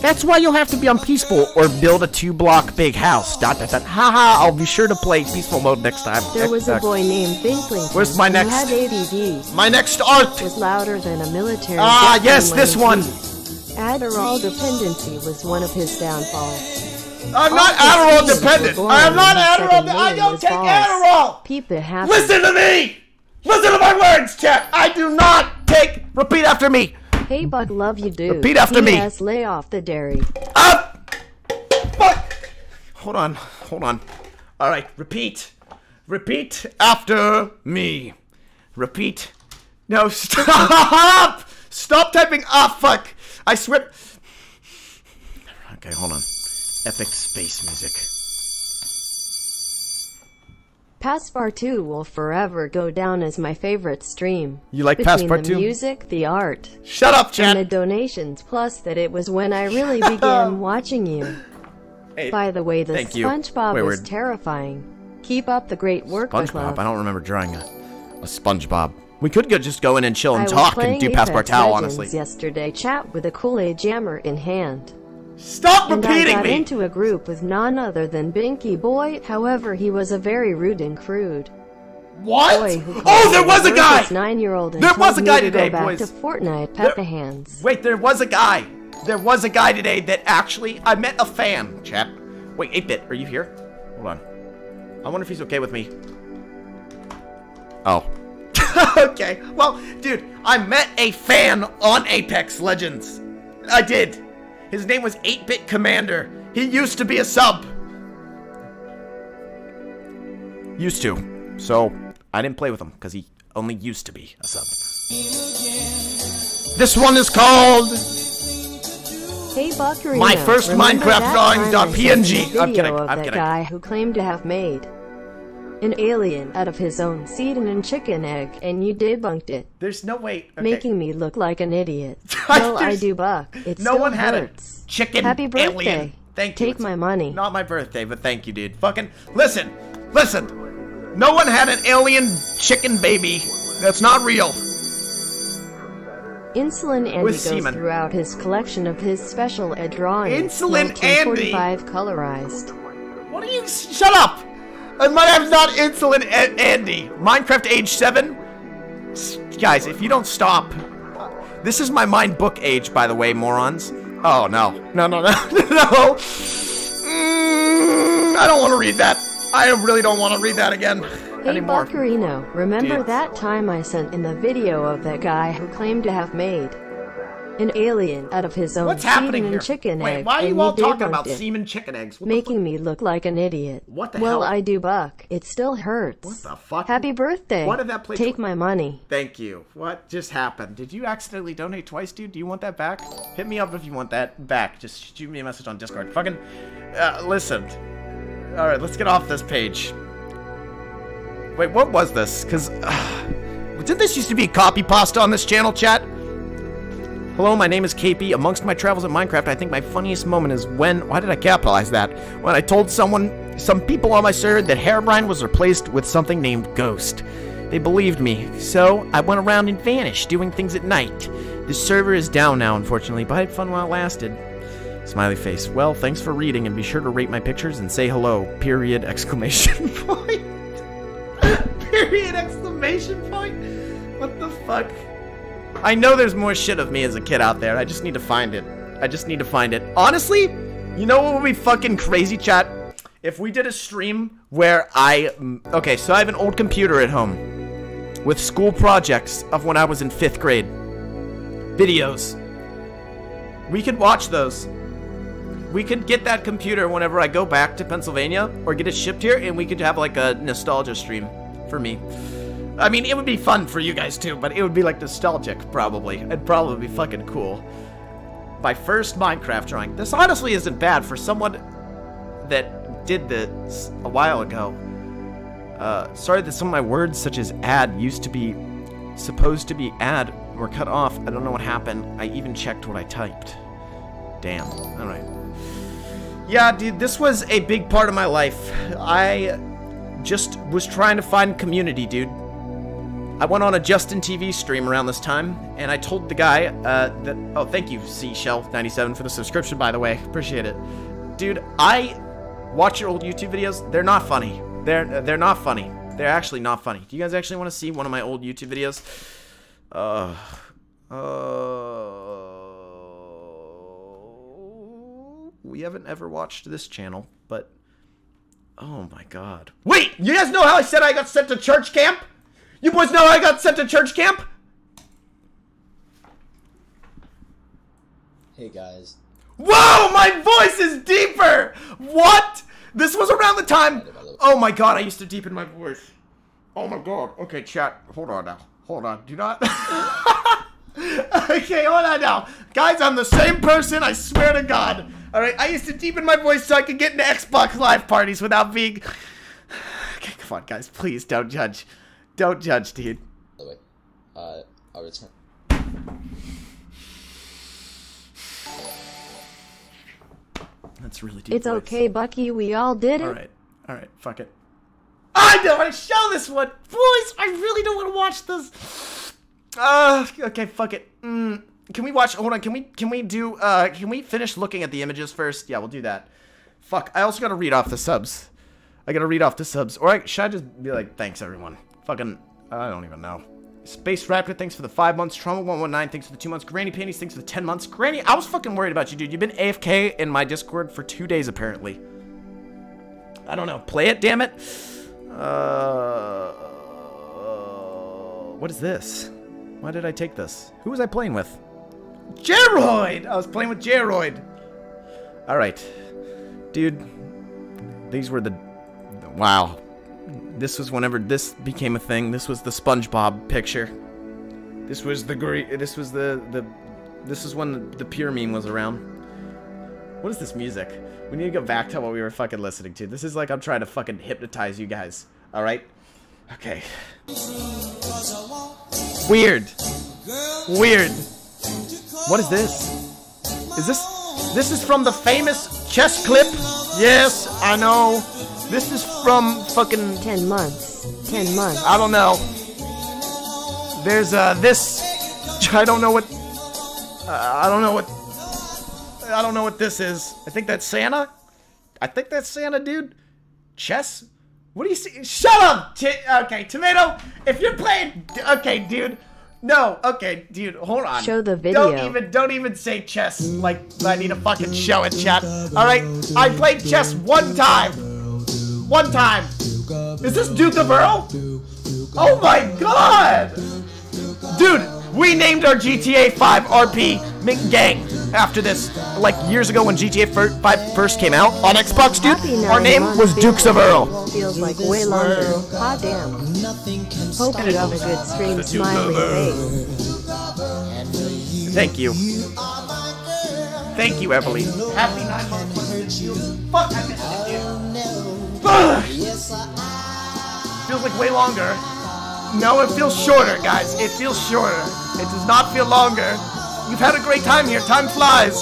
That's why you'll have to be on peaceful or build a two-block big house. Dot dot dot. Haha! I'll be sure to play peaceful mode next time. There was a boy named Binklington Where's my who next- had ADD, My next art. was louder than a military Ah, yes, this one. Adderall dependency was one of his downfalls. I'm not Adderall his teens were dependent. I am not when he said Adderall. the I don't take false. Adderall. People happy. Listen to me. Listen to my words, chat. I do not take. Repeat after me. Hey, Bug, love you, dude. Repeat after me. Yes, Lay off the dairy. Up. Fuck. Hold on. Hold on. All right. Repeat. Repeat after me. Repeat. No, stop. Stop typing. Ah, fuck. I swear. Okay, hold on. Epic space music. Passpartout will forever go down as my favorite stream. You like Between Passpartout? the music, the art, Shut up, and the donations, plus that it was when I really began watching you. Hey, By the way, the. SpongeBob was terrifying. Keep up the great work, SpongeBob. I don't remember drawing a, a SpongeBob. We could go just go in and chill and was talk and do Apex Passpartout, Legends honestly. yesterday, chat with a Kool-Aid jammer in hand. Stop And I got me! into a group with none other than Binky Boy. However, he was a very rude and crude what? boy Oh, there was a guy! nine-year-old There was a guy to today, back boys. to Fortnite, There- Hands. Wait, there was a guy. There was a guy today that actually I met a fan. chap. Wait, 8-bit, are you here? Hold on. I wonder if he's okay with me. Oh. okay. Well, dude, I met a fan on Apex Legends. I did. His name was 8-bit Commander. He used to be a sub. Used to. So, I didn't play with him because he only used to be a sub. This one is called Hey Buckarino, My first Minecraft that drawing time I dot sent PNG? you a I'm video kidding, Of I'm that kidding. guy who claimed to have made an alien out of his own seed and chicken egg, and you debunked it, There's no way. Okay. making me look like an idiot. I- well, I do buck. It no one had hurts. a chicken Happy birthday. alien. Thank you. Take It's my money. Not my birthday, but thank you, dude. Fucking listen, listen. No one had an alien chicken baby. That's not real. Insulin Andy goes semen. throughout his collection of his special ed drawings. Insulin Andy? colorized. What are you? Shut up! Uh, my name's not Insulin A- Andy. Minecraft age seven. S- Guys, if you don't stop, this is my mind book age, by the way, morons. Oh no, no, no, no, no! Mm, I don't want to read that. I really don't want to read that again Hey anymore. Buckarino, remember Dude. that time I sent in the video of that guy who claimed to have made an alien out of his own What's happening here? chicken Wait, egg, why are you all talking about it, semen chicken eggs? What making me look like an idiot? What the well, hell? I do buck. It still hurts. What the fuck? Happy birthday. What did that play Take my money. Thank you. What just happened? Did you accidentally donate twice, dude? Do you want that back? Hit me up if you want that back. Just shoot me a message on Discord. Fucking, uh, listen. All right, let's get off this page. Wait, what was this? Cause, uh, did this used to be copy pasta on this channel, chat? Hello, my name is KP. Amongst my travels in Minecraft, I think my funniest moment is when. Why did I capitalize that? When I told someone, some people on my server, that Herobrine was replaced with something named Ghost. They believed me, so I went around and vanished, doing things at night. The server is down now, unfortunately, but I had fun while it lasted. Smiley face. Well, thanks for reading, and be sure to rate my pictures and say hello. Period! Exclamation point. Period! Exclamation point. What the fuck? I know there's more shit of me as a kid out there. I just need to find it. I just need to find it. Honestly, you know what would be fucking crazy, chat? If we did a stream where I. mm, Okay, so I have an old computer at home with school projects of when I was in fifth grade. Videos. We could watch those. We could get that computer whenever I go back to Pennsylvania or get it shipped here, and we could have like a nostalgia stream for me. I mean, it would be fun for you guys too, but it would be like nostalgic, probably. It'd probably be fucking cool. My first Minecraft drawing. This honestly isn't bad for someone that did this a while ago. Uh, sorry that some of my words, such as ad, used to be supposed to be ad, were cut off. I don't know what happened. I even checked what I typed. Damn. Alright. Yeah, dude, this was a big part of my life. I just was trying to find community, dude. I went on a Justin TV stream around this time, and I told the guy uh, that. Oh, thank you, Seashell97, for the subscription, by the way. Appreciate it, dude. I watch your old YouTube videos. They're not funny. They're they're not funny. They're actually not funny. Do you guys actually want to see one of my old YouTube videos? Uh, uh, we haven't ever watched this channel, but oh my god. Wait, you guys know how I said I got sent to church camp? You boys know I got sent to church camp? Hey guys, Whoa, my voice is deeper! What? This was around the time. Oh my god, I used to deepen my voice. Oh my god. Okay, chat. Hold on now. Hold on. Do not. okay, hold on now. Guys, I'm the same person, I swear to God. Alright, I used to deepen my voice so I could get into Xbox Live parties without being. Okay, come on, guys. Please don't judge. Don't judge, dude. by the way, uh, I'll return. That's really deep. It's voice. okay, Bucky. We all did it. All right, all right, fuck it. I don't want to show this one, boys. I really don't want to watch this. Uh, okay, fuck it. Mm, can we watch? Hold on. Can we? Can we do? Uh, can we finish looking at the images first? Yeah, we'll do that. Fuck. I also gotta read off the subs. I gotta read off the subs. Or I, should I just be like, thanks everyone? Fucking, I don't even know. Space Raptor, thanks for the five months. Trauma119, thanks for the two months. Granny Panties, thanks for the ten months. Granny, I was fucking worried about you, dude. You've been AFK in my Discord for two days, apparently. I don't know. Play it, damn it. Uh, what is this? Why did I take this? Who was I playing with? Jeroid! I was playing with Jeroid. All right. dude. These were the wow. This was whenever this became a thing. This was the SpongeBob picture. This was the great. This was the the. This is when the, the pure meme was around. What is this music? We need to go back to what we were fucking listening to. This is like I'm trying to fucking hypnotize you guys. All right. Okay. Weird. Weird. What is this? Is this this is from the famous chess clip? Yes, I know. This is from fucking 10 months. 10 months. I don't know. There's uh this I don't know what uh, I don't know what I don't know what this is. I think that's Santa. I think that's Santa, dude. Chess? What do you see? Shut up! T okay, tomato. If you're playing, okay, dude. No, okay, dude. Hold on. Show the video. Don't even, don't even say chess like I need a fucking show it, chat. All right, I played chess one time. One time. Is this Duke of Earl? Oh my god! Dude, we named our GTA 5 RP Mink Gang after this, like years ago when GTA 5 first came out on Xbox, dude. Our name was Dukes of Earl. Feels like way longer. Hot damn. Hope you have a good stream, smiling face. Thank you. Thank you, Emily. Happy nine months. Fuck, I missed it, dude. Feels like way longer. No, it feels shorter, guys. It feels shorter. It does not feel longer. You've had a great time here. Time flies.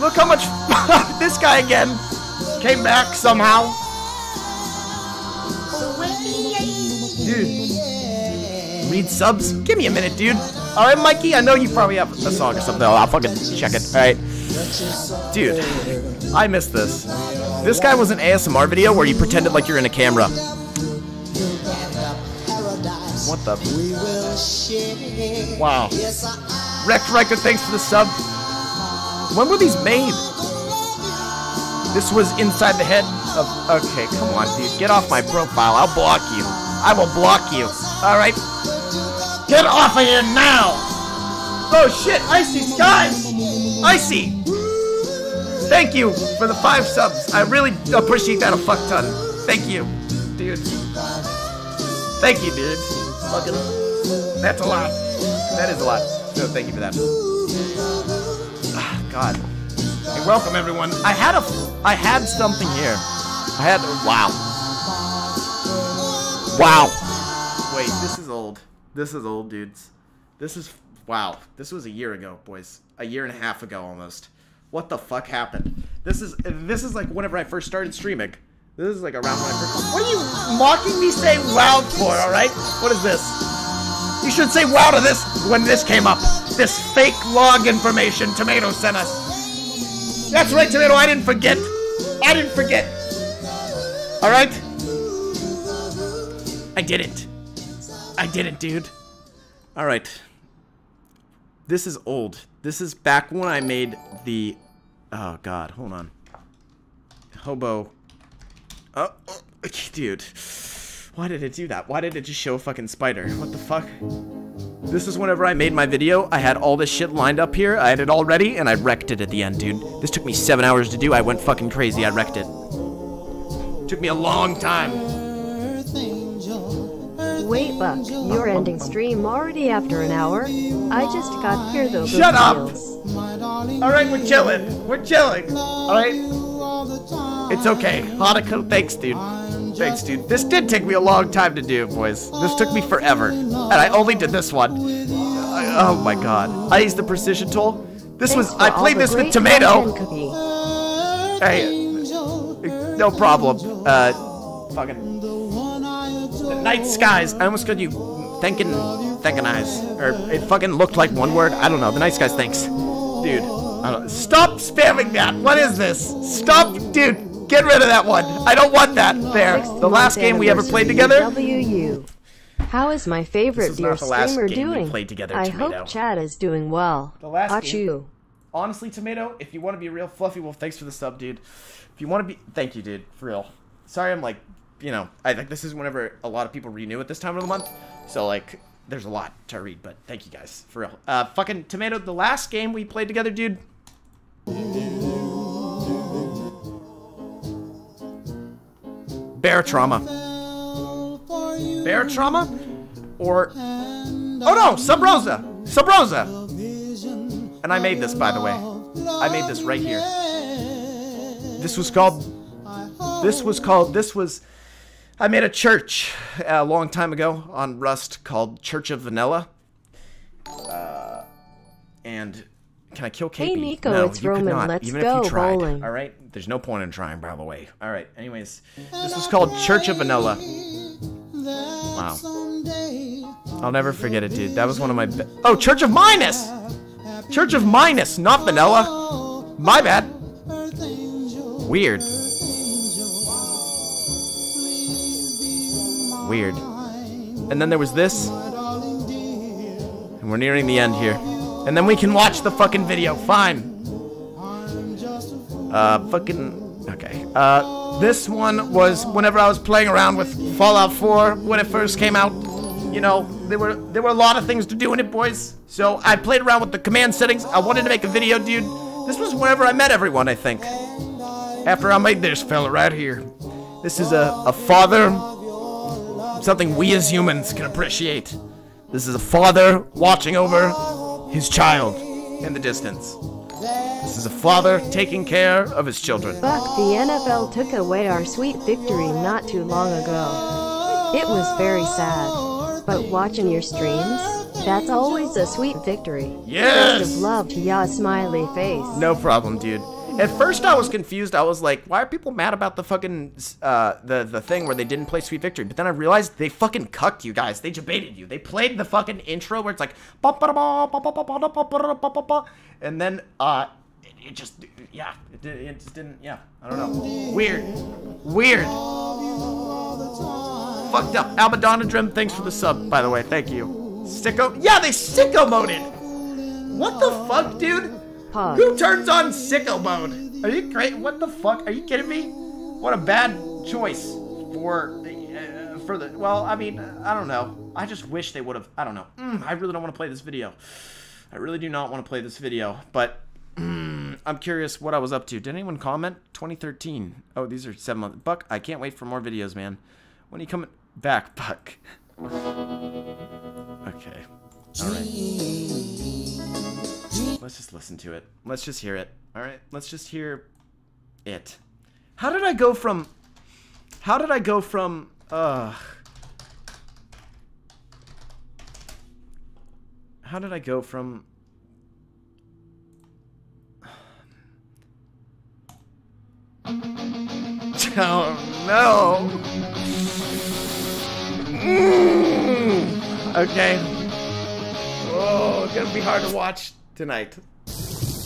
Look how much this guy again came back somehow. Dude. Read subs? Give me a minute, dude. Alright, Mikey, I know you probably have a song or something. I'll fucking check it. Alright. Dude, I missed this. This guy was an ASMR video where you pretended like you're in a camera. What the? Wow. Wrecked Record, thanks for the sub. When were these made? This was inside the head of. Okay, come on, dude. Get off my profile. I'll block you. I will block you. Alright? Get off of here now! Oh shit, Icy Skies! Icy! Thank you for the five subs. I really appreciate that a fuck ton. Thank you, dude. Thank you, dude. Fucking. That's a lot. That is a lot. So thank you for that. Ah, God. Hey, welcome everyone. I had a. I had something here. I had. Wow. Wow. Wait, this is old. This is old, dudes. This is. Wow. This was a year ago, boys. A year and a half ago almost. What the fuck happened? This is. This is like whenever I first started streaming. This is like around when I first. What are you mocking me saying wow for, alright? What is this? You should say wow to this when this came up. This fake log information Tomato sent us. That's right, Tomato, I didn't forget. I didn't forget. Alright? I didn't. I didn't, dude. Alright. This is old. This is back when I made the... Oh, God. Hold on. Hobo. Oh, oh, dude. Why did it do that? Why did it just show a fucking spider? What the fuck? This is whenever I made my video. I had all this shit lined up here. I had it all ready, and I wrecked it at the end, dude. This took me seven hours to do. I went fucking crazy. I wrecked it. Took me a long time. Wait, Buck, you're ending stream already after an hour? I just got here though. Shut up! Alright, we're chilling. We're chilling. Alright? It's okay. Hanukkah, thanks, dude. Thanks, dude. This did take me a long time to do, boys. This took me forever. And I only did this one. I- oh my god. I used the precision tool. This was- I played this with Tomato. Hey, no problem. Uh, fucking. The night skies. I almost called you thanking, thanking eyes. Or it fucking looked like one word. I don't know. The night skies, thanks. Dude. I don't, stop spamming that. What is this? Stop, dude. Get rid of that one. I don't want that. There. The last game we ever played together. WU. How is my favorite is dear not the last streamer game we doing? played together, I Tomato. hope Chad is doing well. The last Watch game- honestly, Tomato, if you want to be real fluffy wolf, thanks for the sub, dude. If you want to be, thank you, dude, for real. Sorry, I'm like, you know, I think this is whenever a lot of people renew at this time of the month, so like, there's a lot to read, but thank you guys for real. Uh, fucking Tomato, the last game we played together, dude. bear trauma. Bear trauma? Or. Oh no! Sub Rosa! Sub Rosa! And I made this, by the way. I made this right here. This was called. This was called. This was. I made a church a long time ago on Rust called Church of Vanilla. Uh, and can I kill KP? Hey, Nico, no, it's Roman. Let's even go if you tried. bowling. All right, there's no point in trying, by the way. All right. Anyways, this was called Church of Vanilla. Wow. I'll never forget it, dude. That was one of my. Be- oh, Church of Minus. Church of Minus, not Vanilla. My bad. Weird. Weird. And then there was this. And we're nearing the end here. And then we can watch the fucking video. Fine. Uh, fucking. Okay. Uh, this one was whenever I was playing around with Fallout 4 when it first came out. You know, there were there were a lot of things to do in it, boys. So I played around with the command settings. I wanted to make a video, dude. This was whenever I met everyone, I think. After I made this fella right here. This is a, a father, something we as humans can appreciate. This is a father watching over his child in the distance. This is a father taking care of his children. Buck, the NFL took away our sweet victory not too long ago. It was very sad. But watching your streams, that's always a sweet victory. Yes! Best of love to ya smiley face. No problem, dude. At first, I was confused. I was like, "Why are people mad about the fucking uh, the the thing where they didn't play Sweet Victory?" But then I realized they fucking cucked you guys. They debated you. They played the fucking intro where it's like, and then uh, it, it just yeah, it, it just didn't yeah. I don't know. Weird, weird. Fucked up. Albadonadrim, thanks for the sub, by the way. Thank you. Sicko. Yeah, they sicko moded. What the fuck, dude? Pog. Who turns on sicko mode? Are you great? What the fuck? Are you kidding me? What a bad choice for the uh, for the. Well, I mean, I don't know. I just wish they would have. I don't know. Mm, I really don't want to play this video. I really do not want to play this video, but. mm, I'm curious what I was up to. Did anyone comment? 2013. Oh, these are seven months. Buck, I can't wait for more videos, man. When are you coming back, Buck? okay. All right. Let's just listen to it. Let's just hear it. All right. Let's just hear it. How did I go from? How did I go from? Uh. How did I go from? Oh no. Mm. Okay. Oh, it's gonna be hard to watch tonight.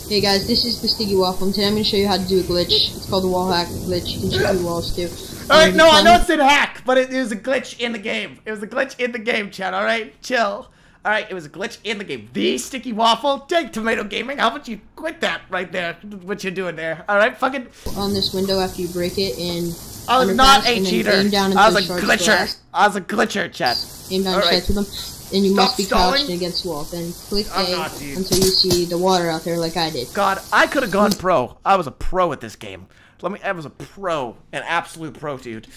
Hey guys, this is the Sticky Waffle, and today I'm going to show you how to do a glitch. It's called the wall hack glitch. You can just do walls too. All right, Um, no, I know it's it said hack, but it, it was a glitch in the game. It was a glitch in the game, chat. All right, chill. All right, it was a glitch in the game. The sticky waffle, take tomato gaming. How about you quit that right there? What you're doing there? All right, fucking. on this window after you break it and I was not a cheater. I was a glitcher. glass. I was a glitcher, chat. Aim down right. with them, and you Stop must be stalling. crouched against the wall. Then click I'm A not, until you see the water out there, like I did. God, I could have gone pro. I was a pro at this game. Let me. I was a pro, an absolute pro, dude.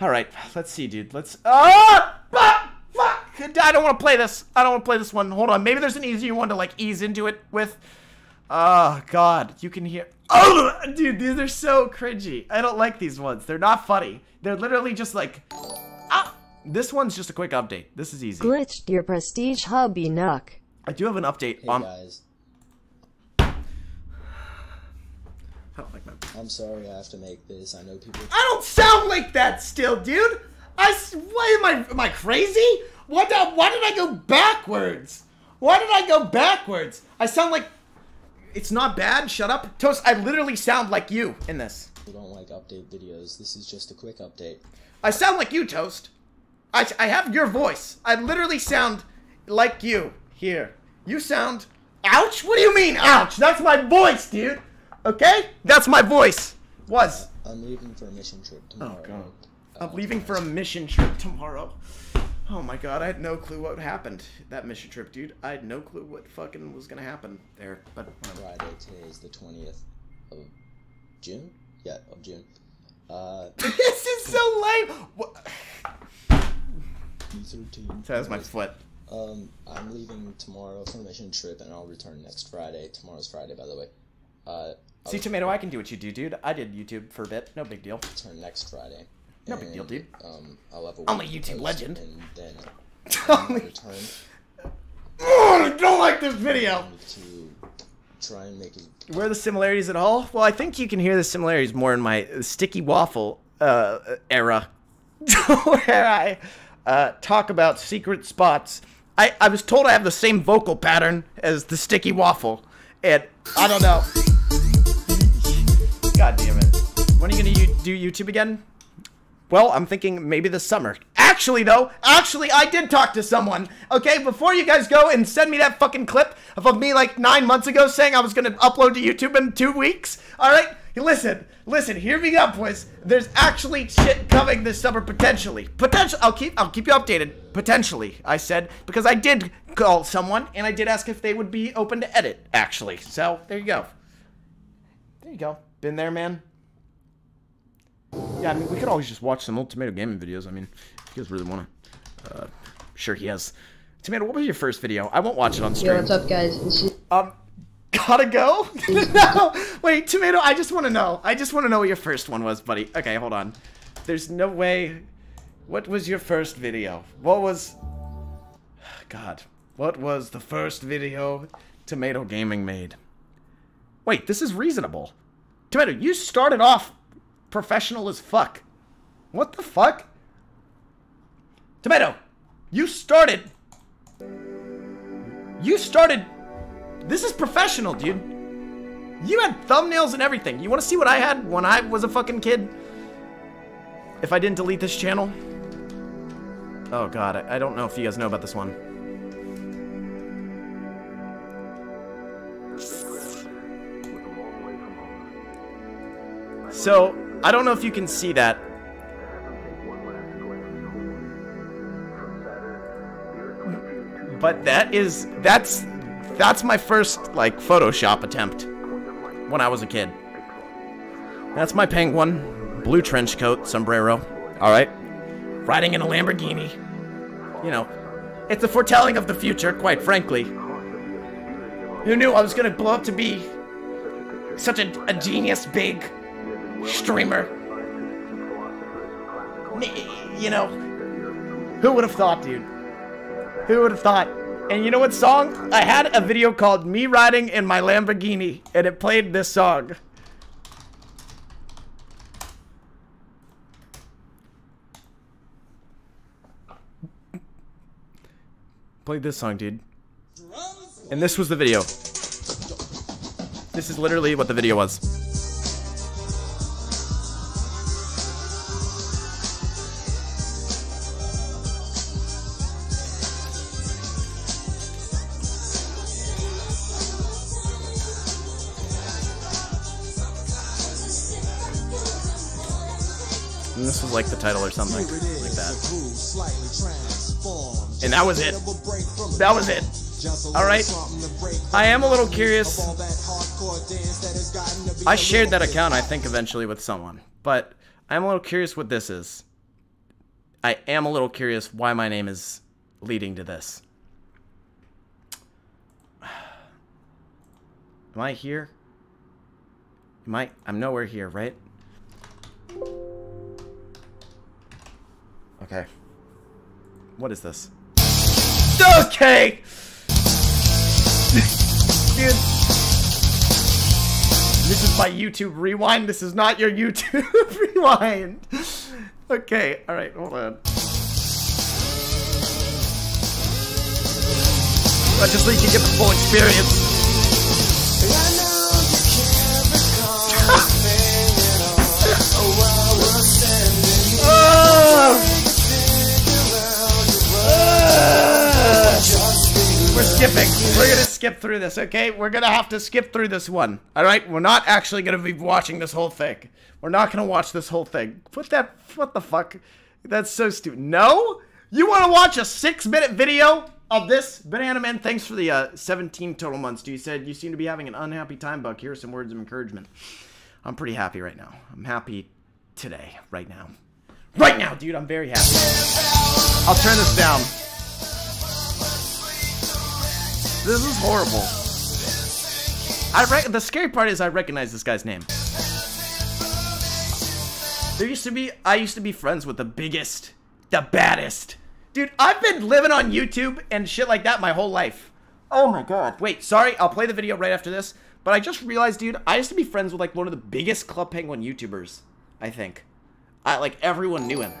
All right, let's see, dude. Let's. Ah! Fuck! Fuck! I don't want to play this. I don't want to play this one. Hold on. Maybe there's an easier one to like ease into it with. Oh God, you can hear. Oh, dude, these are so cringy. I don't like these ones. They're not funny. They're literally just like. Ah! This one's just a quick update. This is easy. Glitched your prestige hubby nuck. I do have an update Hey on. guys, I don't like that. I'm sorry I have to make this. I know people. I don't sound like that still, dude. I s- why am I am I crazy? What? the- Why did I go backwards? Why did I go backwards? I sound like it's not bad. Shut up, Toast. I literally sound like you in this. don't like update videos. This is just a quick update. I sound like you, Toast. I I have your voice. I literally sound like you here. You sound. Ouch! What do you mean, ouch? That's my voice, dude. Okay, that's my voice. Was. I'm leaving for a mission trip tomorrow. God. Uh, I'm leaving for a mission trip tomorrow. Oh my god, I had no clue what happened that mission trip, dude. I had no clue what fucking was gonna happen there. But. Friday. Today is the 20th of June. Yeah, of June. Uh, this is so lame. What? B13. That's my foot. Um, I'm leaving tomorrow for a mission trip, and I'll return next Friday. Tomorrow's Friday, by the way. Uh, I'll See, tomato, I can do what you do, dude. I did YouTube for a bit. No big deal. return next Friday. No big deal, dude. Um, I'll have a I'm a YouTube legend. and then return Oh, I don't like this video. to try and make as Where are the similarities at all? Well, I think you can hear the similarities more in my sticky waffle uh, era, where I uh, talk about secret spots. I, I was told I have the same vocal pattern as the sticky waffle, and I don't know. God damn it. When are you gonna do YouTube again? Well, I'm thinking maybe this summer. Actually, though, actually, I did talk to someone. Okay, before you guys go and send me that fucking clip of me like nine months ago saying I was gonna upload to YouTube in two weeks. All right, listen, listen, hear me up, boys. There's actually shit coming this summer potentially. Potential. I'll keep. I'll keep you updated. Potentially, I said because I did call someone and I did ask if they would be open to edit. Actually, so there you go. There you go. Been there, man. Yeah, I mean, we could always just watch some old Tomato Gaming videos. I mean, if you guys really want to. Uh, sure, he has. Tomato, what was your first video? I won't watch it on Yo, stream. what's up, guys? Um, gotta go? no! Wait, Tomato, I just want to know. I just want to know what your first one was, buddy. Okay, hold on. There's no way. What was your first video? What was. God. What was the first video Tomato Gaming made? Wait, this is reasonable. Tomato, you started off professional as fuck. What the fuck? Tomato, you started. You started. This is professional, dude. You had thumbnails and everything. You want to see what I had when I was a fucking kid? If I didn't delete this channel? Oh god, I, I don't know if you guys know about this one. So, I don't know if you can see that. But that is that's that's my first like Photoshop attempt when I was a kid. That's my penguin, blue trench coat, sombrero. All right, riding in a Lamborghini. You know, it's a foretelling of the future, quite frankly. Who knew I was gonna blow up to be such a, a genius, big streamer? You know, who would have thought, dude? Who would have thought? And you know what song? I had a video called Me Riding in My Lamborghini, and it played this song. Played this song, dude. And this was the video. This is literally what the video was. This was like the title or something like that. And that was it. That was it. All right. I am a little curious. I shared that account, I think, eventually with someone, but I'm a little curious what this is. I am a little curious why my name is leading to this. Am I here? Am I? I'm nowhere here, right? Okay. What is this? Okay! Dude. This is my YouTube rewind. This is not your YouTube rewind. Okay, alright, hold on. I just you can get the full experience. Skipping. We're gonna skip through this, okay? We're gonna have to skip through this one. Alright? We're not actually gonna be watching this whole thing. We're not gonna watch this whole thing. Put that what the fuck? That's so stupid. No? You wanna watch a six minute video of this? Banana Man, thanks for the uh, 17 total months. You said you seem to be having an unhappy time, Buck. Here are some words of encouragement. I'm pretty happy right now. I'm happy today, right now. Right now, dude, I'm very happy. I'll turn this down. This is horrible. I rec- the scary part is I recognize this guy's name. There used to be I used to be friends with the biggest, the baddest. Dude, I've been living on YouTube and shit like that my whole life. Oh my god. Wait, sorry, I'll play the video right after this. But I just realized, dude, I used to be friends with like one of the biggest Club Penguin YouTubers, I think. I like everyone knew him.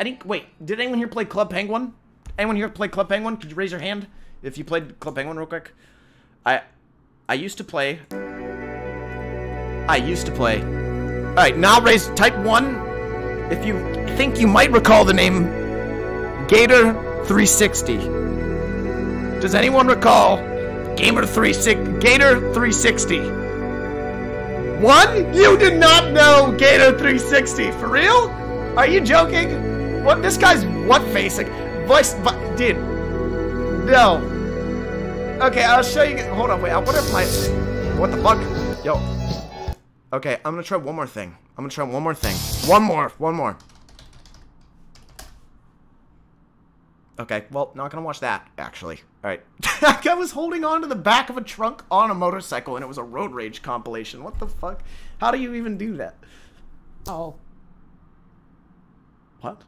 I think wait, did anyone here play Club Penguin? Anyone here play Club Penguin? Could you raise your hand if you played Club Penguin real quick? I I used to play I used to play. Alright, now raise type one if you think you might recall the name Gator 360. Does anyone recall Gamer 36 Gator 360? One? You did not know Gator 360 for real? Are you joking? What this guy's what facing? Voice vo- dude. No. Okay, I'll show you hold on, wait, I wonder if my what the fuck? Yo. Okay, I'm gonna try one more thing. I'm gonna try one more thing. One more, one more. Okay, well, not gonna watch that, actually. Alright. I was holding on to the back of a trunk on a motorcycle and it was a road rage compilation. What the fuck? How do you even do that? Oh. What?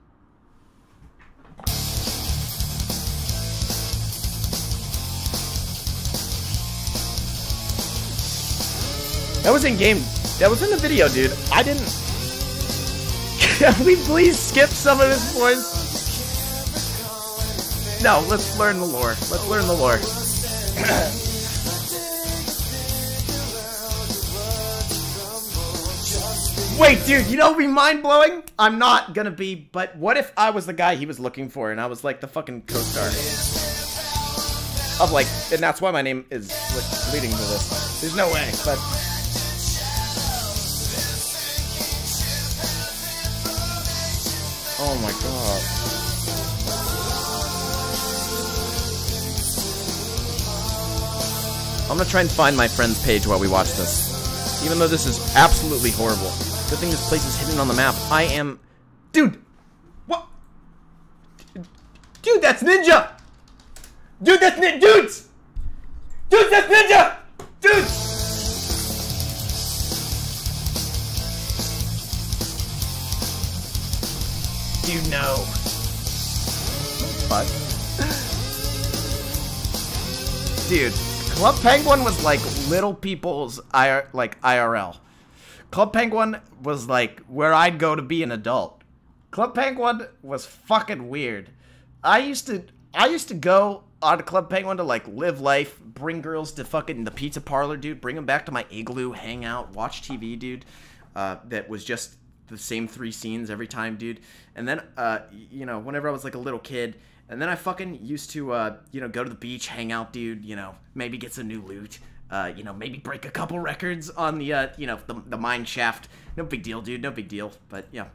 That was in game. That was in the video, dude. I didn't. Can we please skip some of this, boys? No, let's learn the lore. Let's learn the lore. Wait, dude, you know what be mind blowing? I'm not gonna be, but what if I was the guy he was looking for and I was like the fucking co star? Of like, and that's why my name is like, leading to this. There's no way, but. Oh my god. I'm gonna try and find my friend's page while we watch this. Even though this is absolutely horrible. Good thing this place is hidden on the map. I am... Dude! What? Dude, that's Ninja! Dude, that's Ninja! Dudes! Dude, that's Ninja! Dudes! You know. What? Dude, Club Penguin was like little people's IR, like IRL. Club Penguin was like where I'd go to be an adult. Club Penguin was fucking weird. I used to I used to go on Club Penguin to like live life, bring girls to fucking the pizza parlor, dude, bring them back to my igloo, hang out, watch TV, dude. Uh, that was just the same three scenes every time, dude. And then, uh, you know, whenever I was like a little kid, and then I fucking used to, uh, you know, go to the beach, hang out, dude. You know, maybe get some new loot. Uh, you know, maybe break a couple records on the, uh, you know, the, the mine shaft. No big deal, dude. No big deal. But yeah.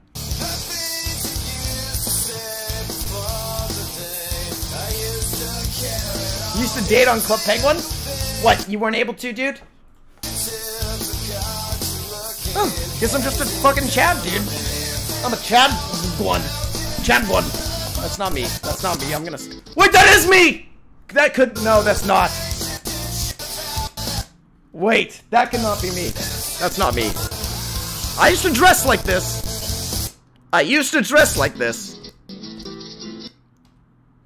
You used to date on Club Penguin? What? You weren't able to, dude? Oh, guess I'm just a fucking Chad, dude. I'm a Chad one. Chad one. That's not me. That's not me. I'm gonna. Wait, that is me! That could. No, that's not. Wait, that cannot be me. That's not me. I used to dress like this. I used to dress like this.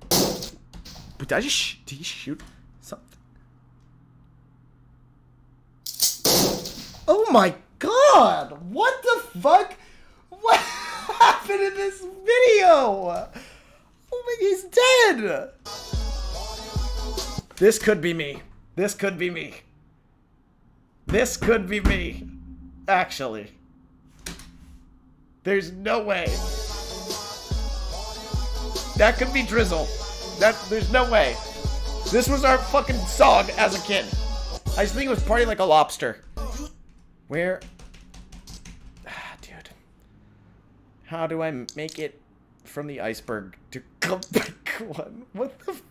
But did I just did he shoot something? Oh my god! What the fuck? What happened in this video? Oh my, he's dead! This could be me. This could be me. This could be me. Actually. There's no way. That could be Drizzle. That there's no way. This was our fucking song as a kid. I just think it was party like a lobster. Where ah, dude. How do I make it from the iceberg to come back one? What the f-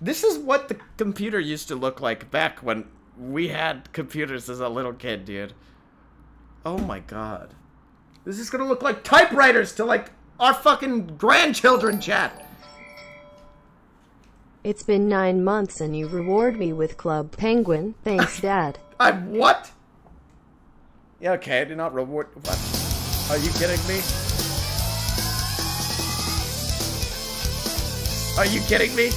This is what the computer used to look like back when we had computers as a little kid, dude. Oh my god. This is gonna look like typewriters to like our fucking grandchildren chat. It's been nine months and you reward me with Club Penguin. Thanks, Dad. I'm what? Yeah, okay, I did not reward. What? Are you kidding me? Are you kidding me?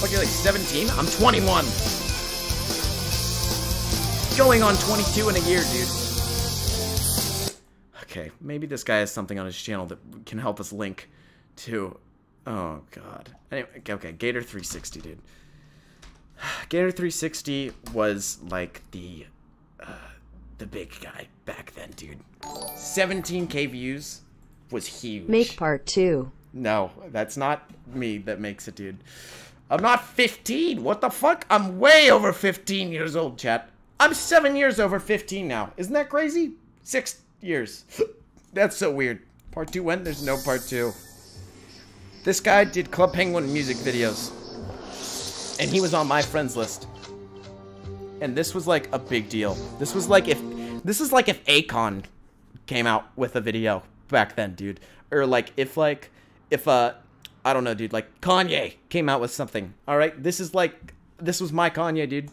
What, you're like 17? I'm 21. Going on 22 in a year, dude. Okay, maybe this guy has something on his channel that can help us link to. Oh, God. Anyway, okay, Gator 360, dude. Gator 360 was like the uh, the big guy back then, dude. 17k views was huge. Make part two. No, that's not me that makes it, dude. I'm not 15. What the fuck? I'm way over 15 years old, chat. I'm seven years over 15 now. Isn't that crazy? Six years. That's so weird. Part two when? There's no part two. This guy did Club Penguin music videos. And he was on my friends list. And this was like a big deal. This was like if this is like if Akon came out with a video back then, dude. Or like if like if uh I don't know, dude, like Kanye came out with something. All right? This is like this was my Kanye, dude.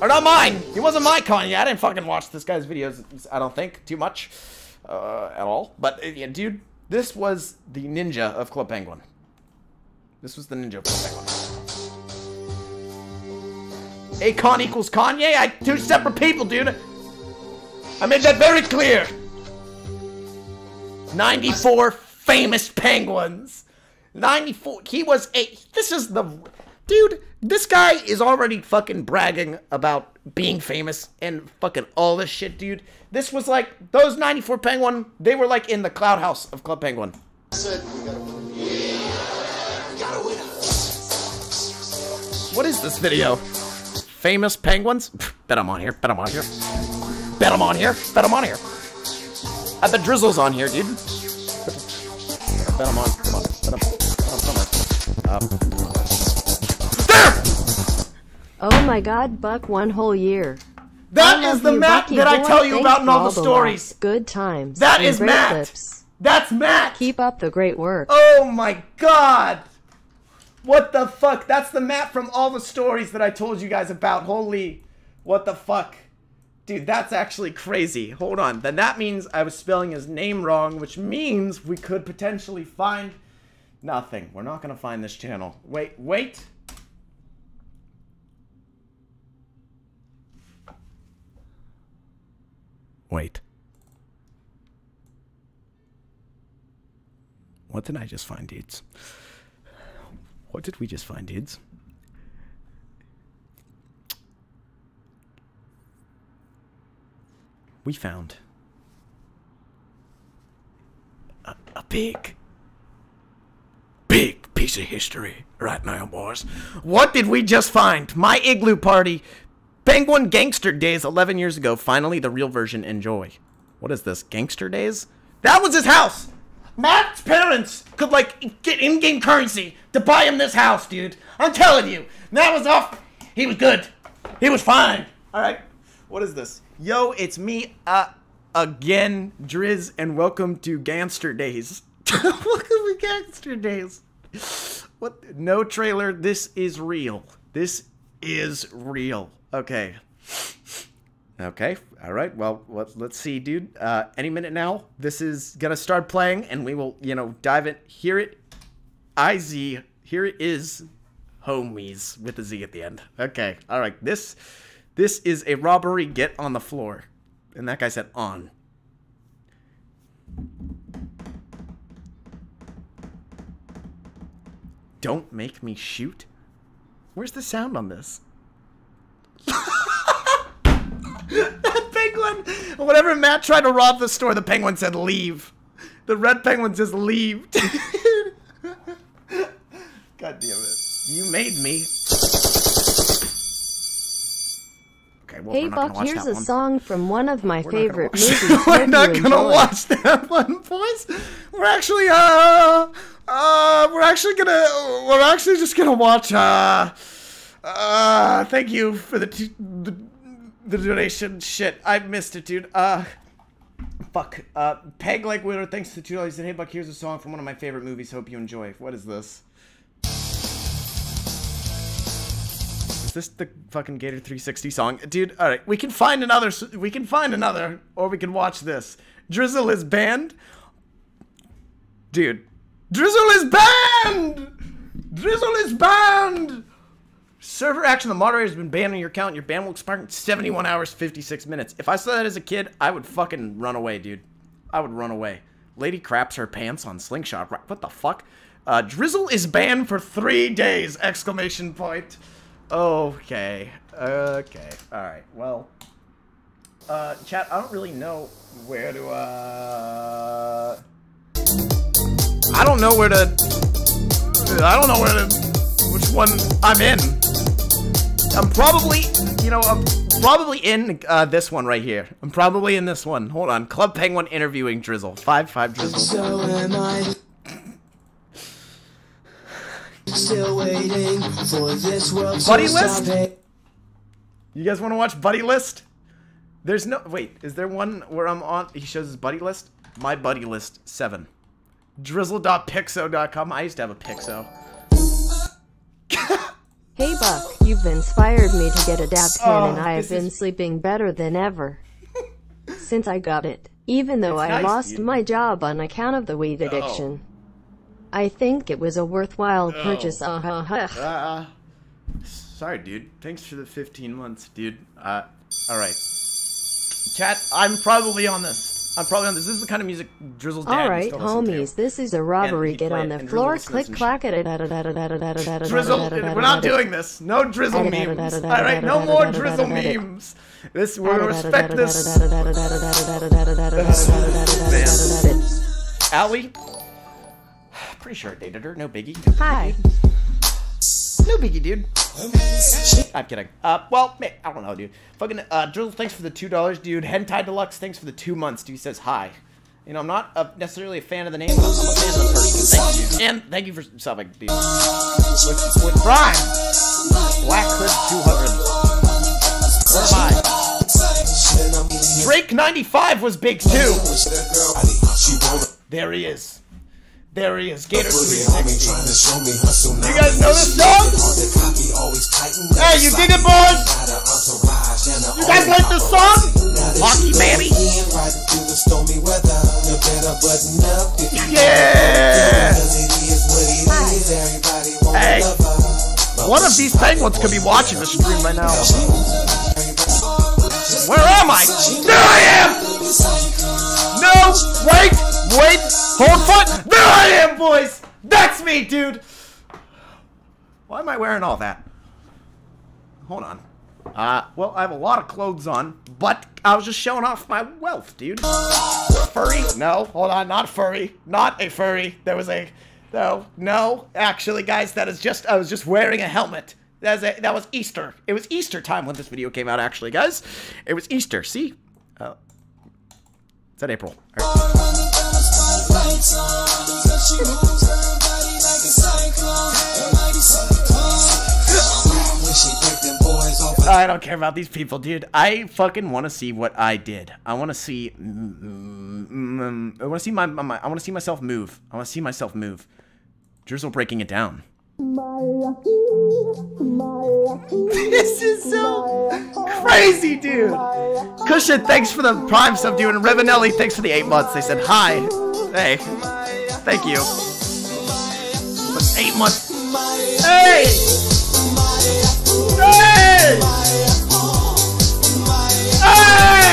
Or not mine. He wasn't my Kanye. I didn't fucking watch this guy's videos. I don't think too much uh, at all. But uh, yeah, dude, this was the ninja of Club Penguin. This was the ninja of Club Penguin. Akon equals Kanye? I two separate people, dude. I made that very clear. 94 famous penguins. 94. He was a. This is the. Dude, this guy is already fucking bragging about being famous and fucking all this shit, dude. This was like. Those 94 penguin, they were like in the cloud house of Club Penguin. What is this video? Famous penguins? Bet I'm on here. Bet I'm on here. Bet I'm on here. Bet I'm on here. I bet the Drizzle's on here, dude. Bet I'm on. Come on. Bet I'm, bet I'm somewhere. Um, there! Oh my god, Buck one whole year. That is the you, Matt Bucky that I tell you about in all the the stories. laughs, Good times. That is Matt. clips. That's Matt. Keep up the great work. Oh my god! What the fuck? That's the map from all the stories that I told you guys about. Holy, what the fuck? Dude, that's actually crazy. Hold on. Then that means I was spelling his name wrong, which means we could potentially find nothing. We're not gonna find this channel. Wait, wait. Wait. What did I just find, dudes? What did we just find, dudes? We found a, a big, big piece of history right now, boys. What did we just find? My igloo party, Penguin Gangster Days 11 years ago. Finally, the real version. Enjoy. What is this? Gangster Days? That was his house! Matt's parents could like get in-game currency to buy him this house, dude. I'm telling you, Matt was off. He was good. He was fine. All right. What is this? Yo, it's me uh again, Driz, and welcome to Gangster Days. welcome to Gangster Days. What? No trailer. This is real. This is real. Okay. Okay. All right. Well, let's see, dude. Uh, any minute now, this is gonna start playing, and we will, you know, dive in. Here it, iz. Here it is, homies with a z at the end. Okay. All right. This, this is a robbery. Get on the floor, and that guy said on. Don't make me shoot. Where's the sound on this? that penguin. Whenever Matt tried to rob the store, the penguin said leave. The red penguin says leave. God damn it. You made me. Okay, well, Hey we're not gonna Buck, here's a one. song from one of my We're favorite movies. We're not gonna enjoy. watch that one, boys. We're actually uh uh we're actually gonna we're actually just gonna watch uh uh thank you for the t- the the donation. Shit, I missed it, dude. Uh, fuck. Uh, Peg like winner. Thanks to two dollars. Said, "Hey, Buck, here's a song from one of my favorite movies. Hope you enjoy." What is this? Is this the fucking Gator 360 song, dude? All right, we can find another. We can find another, or we can watch this. Drizzle is banned, dude. Drizzle is banned. Drizzle is banned. Server action. The moderator has been banned on your account. Your ban will expire in 71 hours, 56 minutes. If I saw that as a kid, I would fucking run away, dude. I would run away. Lady craps her pants on slingshot. What the fuck? Uh, Drizzle is banned for three days! Exclamation point. Okay. Okay. All right. Well. Uh, chat. I don't really know where to. Uh. I don't know where to. I don't know where to. One I'm in. I'm probably, you know, I'm probably in uh, this one right here. I'm probably in this one. Hold on. Club Penguin interviewing Drizzle. Five five Drizzle. So am I still waiting for this world Buddy list? You guys want to watch Buddy List? There's no wait. Is there one where I'm on? He shows his Buddy List. My Buddy List seven. Drizzle.piczo.com. I used to have a Piczo. Hey Buck, you've inspired me to get a dab pen Oh, and I have been is- sleeping better than ever. Since I got it. Even though I nice, lost my job on account of the weed addiction. I think it was a worthwhile purchase. Uh huh. Uh, sorry, dude. Thanks for the 15 months, dude. Uh, all right. Chat, I'm probably on this. I'm probably on this. This is the kind of music Drizzle's dad All to listen to. homies, this is a robbery. Get on the floor, click, clack it. Drizzle, we're not doing this. No Drizzle memes. All right, no more Drizzle memes. This we're respect this. Allie, pretty sure I dated her. No biggie. Hi. No biggie, dude. I'm kidding. Uh, well, I don't know, dude. Fucking uh, Drizzle, thanks for the two dollars, dude. Hentai Deluxe, thanks for the two months. Dude says hi. You know, I'm not uh, necessarily a fan of the name, but I'm a fan of the person. Thank you, and thank you for subbing, dude. With, with Prime, Black Hood 200. Where am I? Drake 95 was big too. There he is. There he is. Gator 360. You guys know this song? Hey, you dig it, boys? You guys like this song? Hockey, baby. Yeah. Hey. One of these penguins could be watching the stream right now. Where am I? There I am! No! Wait! Wait! Hold foot! There I am, boys! That's me, dude! Why am I wearing all that? Hold on. Uh, well, I have a lot of clothes on, but I was just showing off my wealth, dude. Furry? No, hold on, not furry. Not a furry. There was a... No, no. Actually, guys, that is just... I was just wearing a helmet. That was, a, that was Easter. It was Easter time when this video came out, actually, guys. It was Easter, see? Uh, is that April? I don't care about these people, dude. I fucking want to see what I did. I want to see. mm, mm, I want to see my, my. I want to see myself move. I want to see myself move. Drizzle breaking it down. this is so crazy, dude. Cushion, thanks for the prime sub, dude. And Revanelli, thanks for the eight months. They said hi. Hey, thank you. But eight months. Hey! Hey! Hey!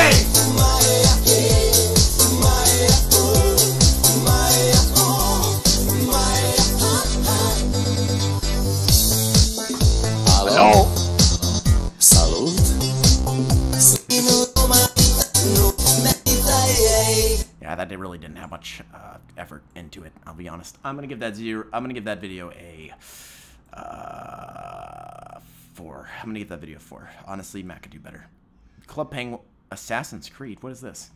That really didn't have much uh, effort into it. I'll be honest. I'm gonna give that zero. I'm gonna give that video a uh, four. I'm gonna give that video a four. Honestly, Matt could do better. Club Penguin, Assassin's Creed. What is this?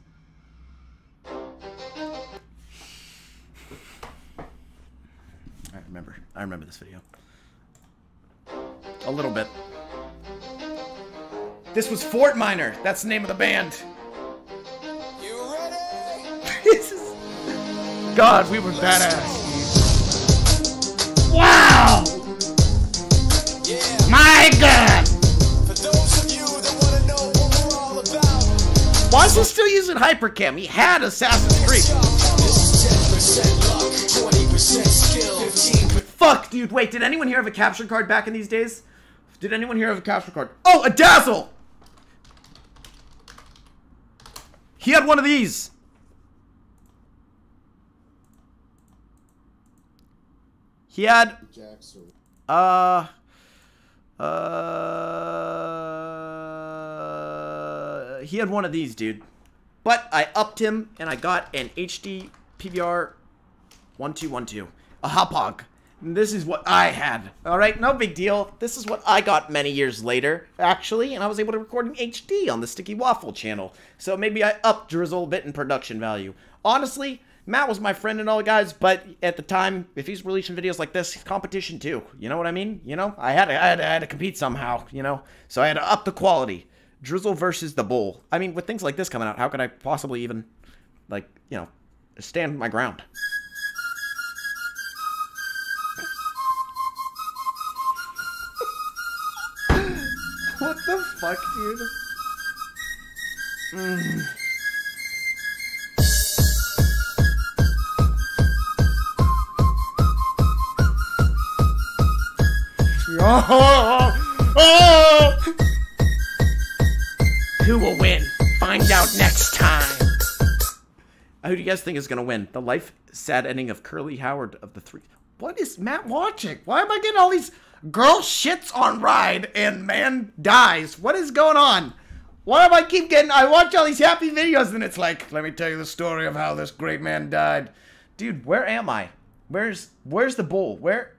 I remember. I remember this video. A little bit. This was Fort Minor. That's the name of the band. God, we were badass. Wow! Yeah. My God! For those of you that wanna know what we're all about, Why is he still using Hypercam? He had Assassin's Creed. 10% 20% skill, 15 Fuck, dude. Wait, did anyone here have a capture card back in these days? Did anyone here have a capture card? Oh, a Dazzle! He had one of these. He had uh uh he had one of these, dude. But I upped him and I got an HD PVR 1212. A Hauppauge. And This is what I had. All right, no big deal. This is what I got many years later, actually, and I was able to record in HD on the Sticky Waffle channel. So maybe I upped Drizzle a bit in production value. Honestly, Matt was my friend and all, the guys, but at the time, if he's releasing videos like this, he's competition too. You know what I mean? You know, I had to, I had to, I had to compete somehow. You know, so I had to up the quality. Drizzle versus the Bull. I mean, with things like this coming out, how could I possibly even, like, you know, stand my ground? What the fuck, dude? Mm. Oh! Who will win? Find out next time. Who do you guys think is gonna win? The life sad ending of Curly Howard of the three. What is Matt watching? Why am I getting all these girl shits on ride and man dies? What is going on? Why am I keep getting? I watch all these happy videos and it's like, let me tell you the story of how this great man died. Dude, where am I? Where's where's the bull? Where?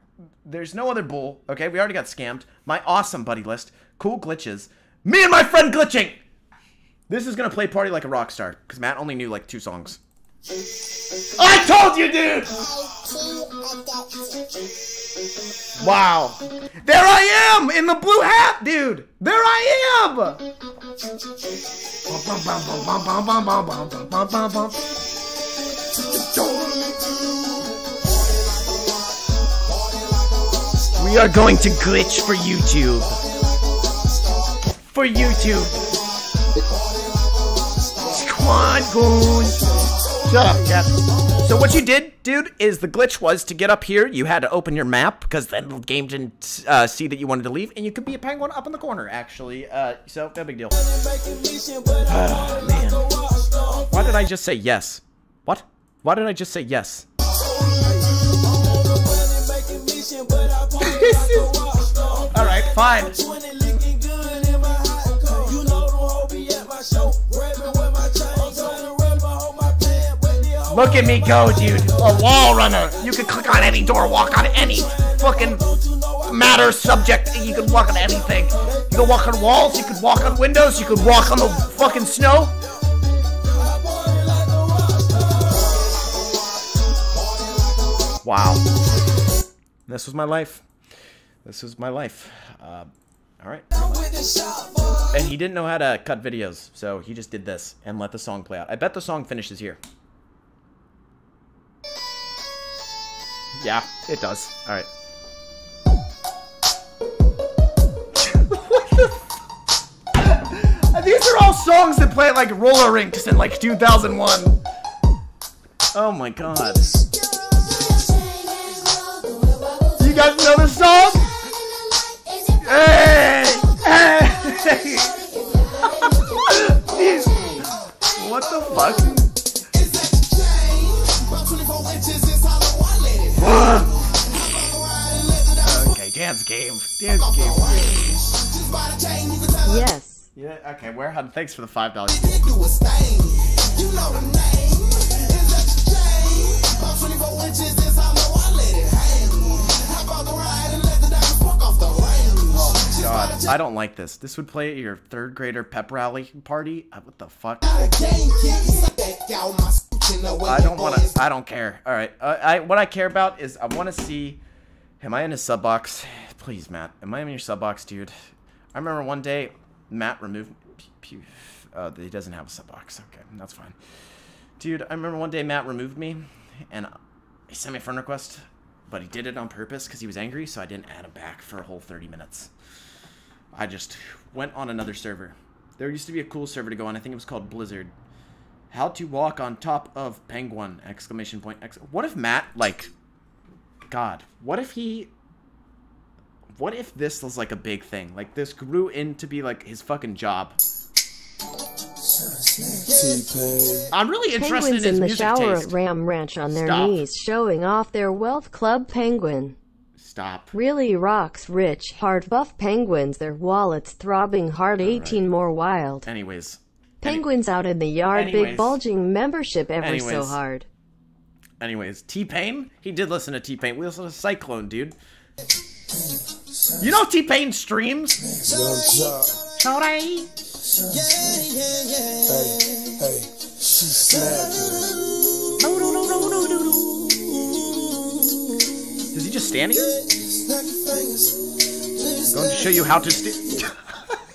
There's no other bull. Okay, we already got scammed. My awesome buddy list. Cool glitches. Me and my friend glitching. This is gonna play party like a rock star because Matt only knew like two songs. I told you, dude. Wow. There I am in the blue hat, dude. There I am. We are going to glitch for YouTube. For YouTube. Squad goons. Shut up. So what you did, dude, is the glitch was to get up here, you had to open your map, because then the game didn't uh, see that you wanted to leave, and you could be a penguin up in the corner, actually. Uh, so, no big deal. Oh, man. Why did I just say yes? What? Why did I just say yes? Alright, fine. Look at me go, dude. A wall runner. You can click on any door, walk on any fucking matter subject. You can walk on anything. You can walk on walls, you can walk on windows, you can walk on the fucking snow. Wow. This was my life. This was my life. Uh, all right. And he didn't know how to cut videos, so he just did this and let the song play out. I bet the song finishes here. Yeah, it does. All right. what the? These are all songs that play at like roller rinks in like 2001. Oh my god. You guys know this song? Hey! Hey! These- what the fuck? okay, dance game. Dance game. Yes. Yeah, okay, Warehouse, thanks for the five dollars. God, I don't like this. This would play at your third grader pep rally party. Uh, What the fuck? I don't want to. I don't care. All right. Uh, I what I care about is I want to see. Am I in his sub box? Please, Matt. Am I in your sub box, dude? I remember one day Matt removed. Uh, he doesn't have a sub box. Okay, that's fine. Dude, I remember one day Matt removed me, and he sent me a friend request, but he did it on purpose because he was angry, so I didn't add him back for a whole 30 minutes. I just went on another server. There used to be a cool server to go on. I think it was called Blizzard. How to walk on top of penguin! Exclamation point! Ex- what if Matt like? God, what if he? What if this was like a big thing? Like this grew into be like his fucking job. I'm really interested Penguins in in the music shower taste. at Ram Ranch on their Stop. knees showing off their wealth club penguin. Stop. Really rocks rich, hard buff penguins, their wallets throbbing hard 18 more wild. Anyways. Any- Penguins out in the yard, Anyways. big bulging membership ever so hard. Anyways, T Pain. He did listen to T Pain. We listened to Cyclone, dude. You know T Pain streams. Sorry. Is he just standing? Going to show you how to st-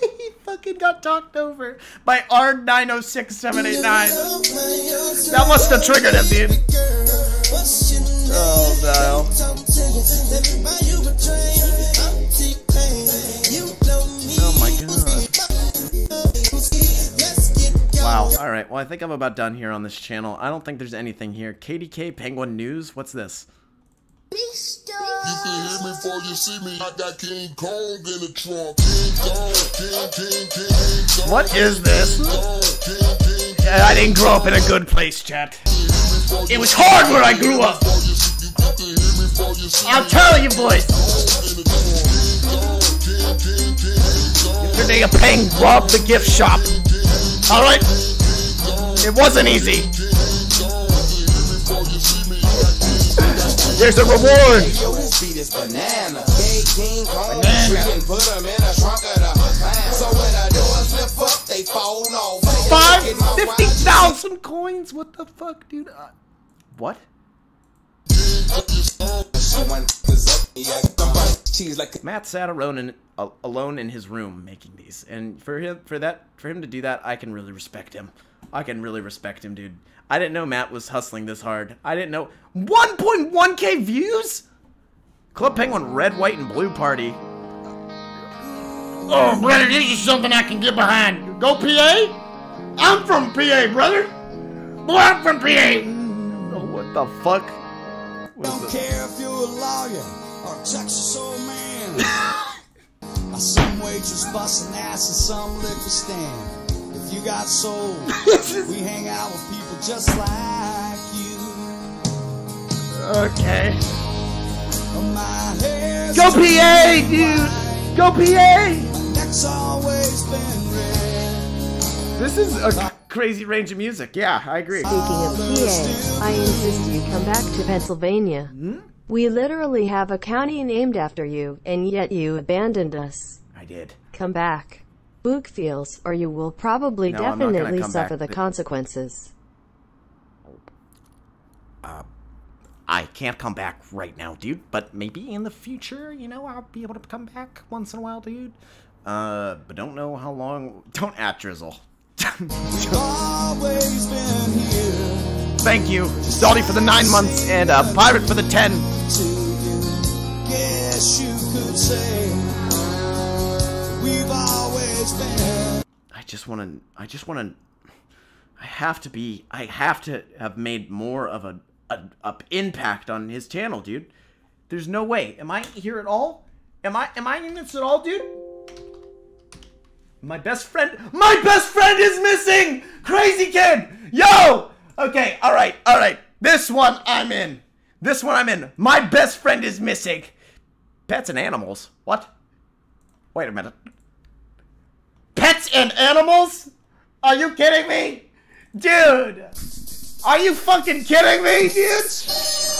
He fucking got talked over by R906789. That must have triggered him, dude. Oh no. Oh my god. Wow. Alright, well, I think I'm about done here on this channel. I don't think there's anything here. KDK Penguin News? What's this? You can hear me before you see me. I got King Kong in the trunk. King Kong, King, King, King, King Kong. What is this? Kong, King, King, King. I didn't grow up in a good place, chat. It was hard where I grew up. Before you you can hear you see I'm me. telling you, boys. Yesterday, a peng robbed the gift shop. Alright? It wasn't easy. There's reward. They fall off. Five Get my fifty wife- thousand coins. What the fuck, dude? Uh, what? Matt sat alone in alone in his room making these, and for him for that for him to do that, I can really respect him. I can really respect him, dude. I didn't know Matt was hustling this hard. I didn't know 1.1k views. Club Penguin Red, White, and Blue Party. Oh, brother, this is something I can get behind. Go PA? I'm from PA, brother. Boy, I'm from PA. Oh, what the fuck? What is Don't this? care if you're a lawyer or a Texas old man. or some waitress busting ass in some liquor stand. If you got soul, we hang out with people just like you. Okay. My hair's Go PA, dude! Go PA! Neck's always been red. This is a crazy range of music. Yeah, I agree. Speaking of PA, I insist you come back to Pennsylvania. Hmm? We literally have a county named after you, and yet you abandoned us. I did. Come back. Book feels, or you will probably No, I'm not gonna definitely suffer back. the The- consequences. I can't come back right now, dude. But maybe in the future, you know, I'll be able to come back once in a while, dude. Uh, but don't know how long. Don't at Drizzle. Always been here Thank you, Salty for the nine months and uh, Pirate for the ten. Guess you could say we've always been. I just want to. I just want to. I have to be. I have to have made more of a, a, a impact on his channel, dude. There's no way. Am I here at all? Am I? Am I in this at all, dude? My best friend. My best friend is missing. Crazy kid. Yo. Okay. All right. All right. This one I'm in. This one I'm in. My best friend is missing. Pets and animals. What? Wait a minute. Pets and animals? Are you kidding me? Dude! Are you fucking kidding me, dude?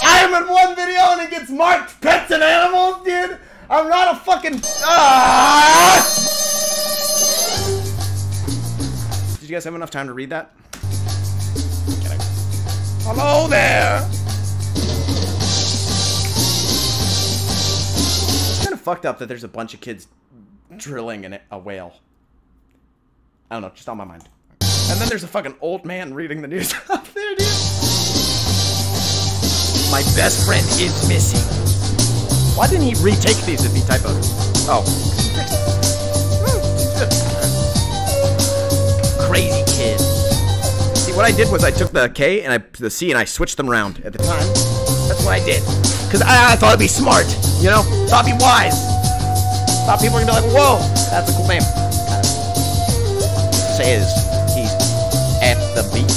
I am in one video and it gets marked pets and animals, dude! I'm not a fucking. Ah! Did you guys have enough time to read that? Hello there! It's kind of fucked up that there's a bunch of kids drilling in a whale. I don't know, just on my mind. And then there's a fucking old man reading the news up there, dude. My best friend is missing. Why didn't he retake these if he typoed? Oh. Crazy kid. See, what I did was I took the K and I the C and I switched them around at the time. That's what I did. Because I, I thought it'd be smart, you know? Thought it'd be wise. Thought people were gonna be like, whoa, that's a cool name. Says the beat.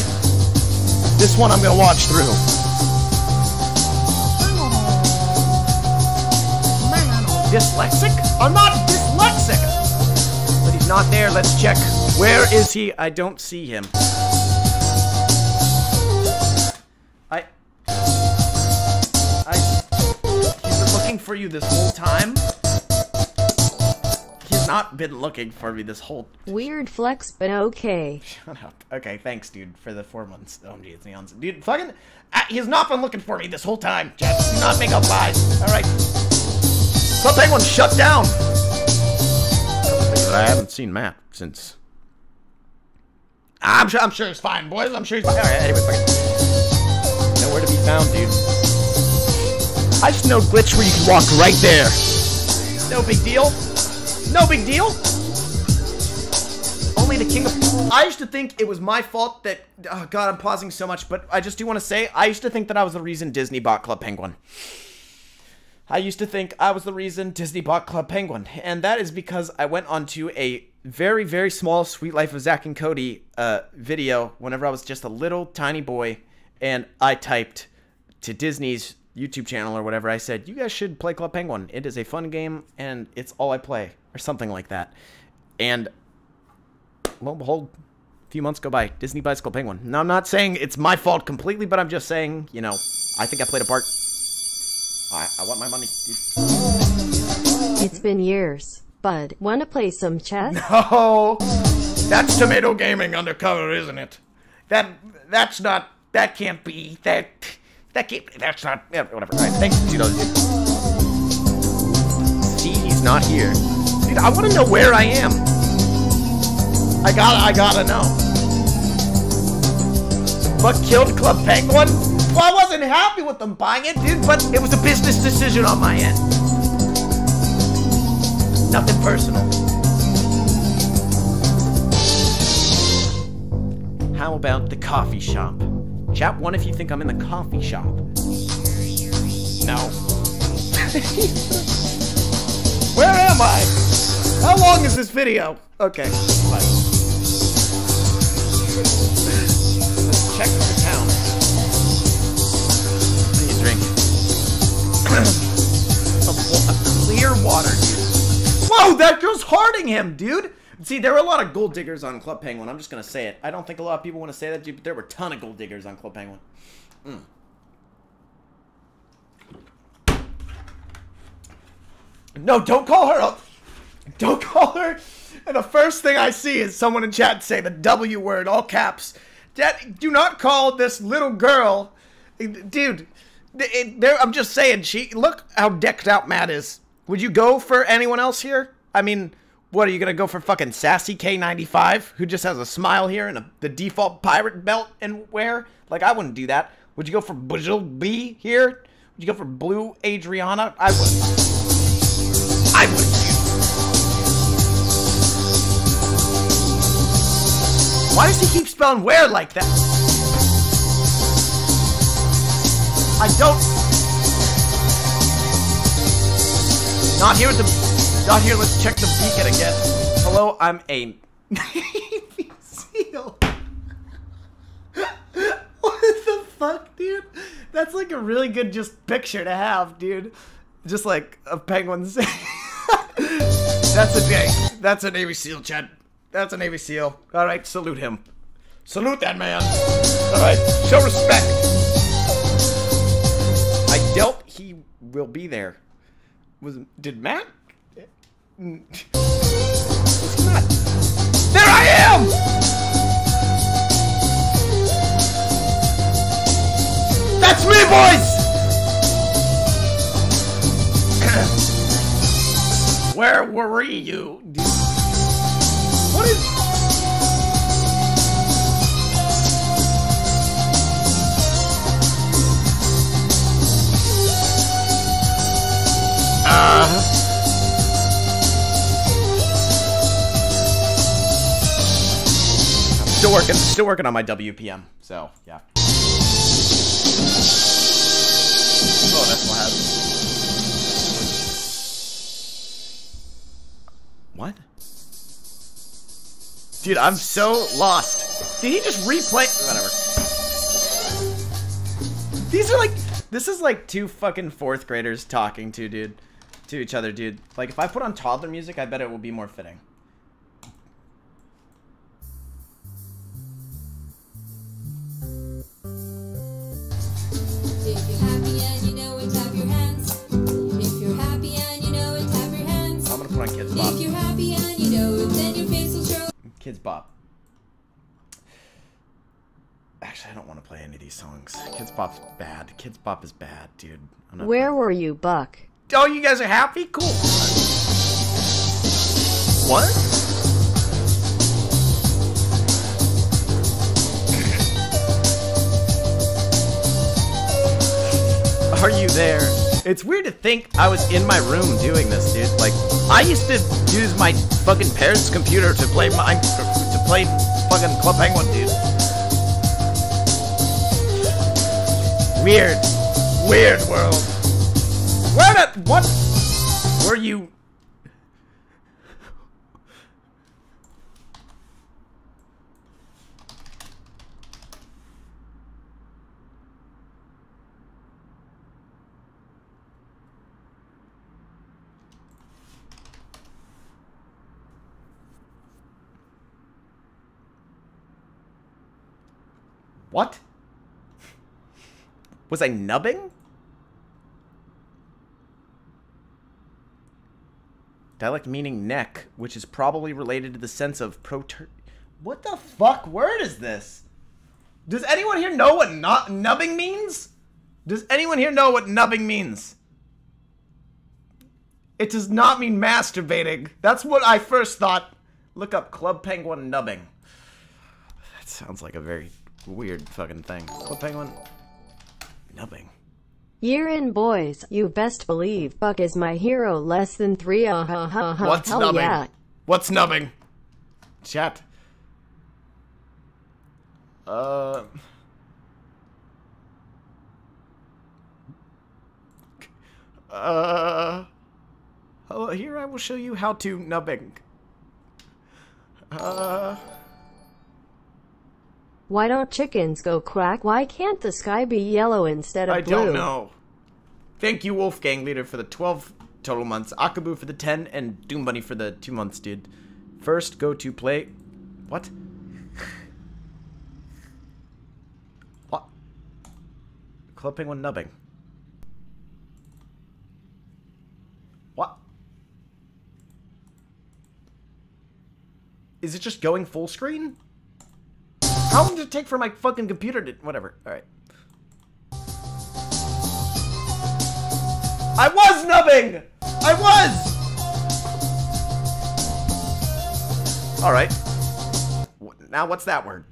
This one I'm gonna watch through. Dyslexic? I'm not dyslexic! But he's not there. Let's check. Where is he? I don't see him. I. I. He's been looking for you this whole time. He's not been looking for me this whole. Weird flex, but okay. Shut up. Okay, thanks, dude, for the four months. Oh, geez, neons. Dude, fucking. Uh, he's not been looking for me this whole time, Chad. Do not make up lies. Alright. Club Penguin shut down! I haven't seen Matt since. I'm sure, I'm sure he's fine, boys. I'm sure he's fine. Alright, anyway, fuck it. Nowhere to be found, dude. I just know glitch where you can walk right there. No big deal. No big deal. Only the king of. I used to think it was my fault that. Oh God, I'm pausing so much, but I just do want to say I used to think that I was the reason Disney bought Club Penguin. I used to think I was the reason Disney bought Club Penguin, and that is because I went onto a very, very small Suite Life of Zack and Cody uh, video whenever I was just a little tiny boy, and I typed to Disney's YouTube channel or whatever. I said, "You guys should play Club Penguin. It is a fun game, and it's all I play, or something like that." And lo and behold, a few months go by, Disney Bicycle Penguin. Now, I'm not saying it's my fault completely, but I'm just saying, you know, I think I played a part. I, I want my money, dude. It's been years. Bud, wanna play some chess? No! that's Tomato Gaming undercover, isn't it? That that's not. That can't be. That that can't. That's not. Yeah, whatever. All right, thanks, Tito. See, he's not here. Dude, I want to know where I am. I gotta. I gotta know. What killed Club Penguin? Well, I wasn't happy with them buying it, dude, but it was a business decision on my end. Nothing personal. How about the coffee shop? Chat one if you think I'm in the coffee shop. No. Where am I? How long is this video? Okay, bye. Let's check the town. What do you drink? a, a clear water. Whoa, that girl's harding him, dude. See, there were a lot of gold diggers on Club Penguin. I'm just gonna say it. I don't think a lot of people want to say that, dude, but there were a ton of gold diggers on Club Penguin. Mm. No, don't call her up. Don't call her. And the first thing I see is someone in chat say the W word, all caps. That do not call this little girl, dude. it- there, I'm just saying. She look how decked out Matt is. Would you go for anyone else here? I mean, what are you gonna go for? Fucking sassy K95 who just has a smile here and a, the default pirate belt and wear? Like I wouldn't do that. Would you go for Bajil B here? Would you go for Blue Adriana? I would. I would. Why does he keep spelling where like that? I don't. Not here with the. Not here. Let's check the beacon again. Hello, I'm a Navy SEAL. what the fuck, dude? That's like a really good just picture to have, dude. Just like a penguin saying. That's a. That's a Navy SEAL, Chad. That's a Navy SEAL. All right, salute him. Salute that man. All right, show respect. I doubt he will be there. Was did Matt? Not? There I am. That's me, boys. Where were you? What is... Uh... still working still working on my WPM, so yeah. Oh, that's what happened. Dude, I'm so lost. Did he just replay? Whatever. These are like, this is like two fucking fourth graders talking to, dude, to each other, dude. Like, if I put on toddler music, I bet it will be more fitting. Kidz Bop. Actually, I don't want to play any of these songs. Kidz Bop's bad. Kidz Bop is bad, dude. I'm not Where were you, Buck? Oh, you guys are happy? Cool. What? Are you there? It's weird to think I was in my room doing this, dude. Like, I used to use my fucking parents' computer to play my to play fucking Club Penguin, dude. Weird, weird world. Where the what? Were you? What? Was I nubbing? Dialect meaning neck, which is probably related to the sense of proter. What the fuck word is this? Does anyone here know what not nubbing means? Does anyone here know what nubbing means? It does not mean masturbating. That's what I first thought. Look up Club Penguin nubbing. That sounds like a very weird fucking thing. What Penguin Nothing. Year in boys, you best believe Buck is my hero. Less than three, uh ha ha ha. What's Hell nubbing? yeah. What's nubbing? Chat. Uh. Uh. Oh, here I will show you how to nubbing. Uh. Why don't chickens go quack? Why can't the sky be yellow instead of I blue? don't know. Thank you, Wolfgang Leader, for the 12 total months, Akabu for the 10, and Doom Bunny for the 2 months, dude. First, go to play. What? what? Club Penguin nubbing. What? Is it just going full screen? How long did it take for my fucking computer to. Whatever. Alright. I was nubbing! I was! Alright. Now what's that word?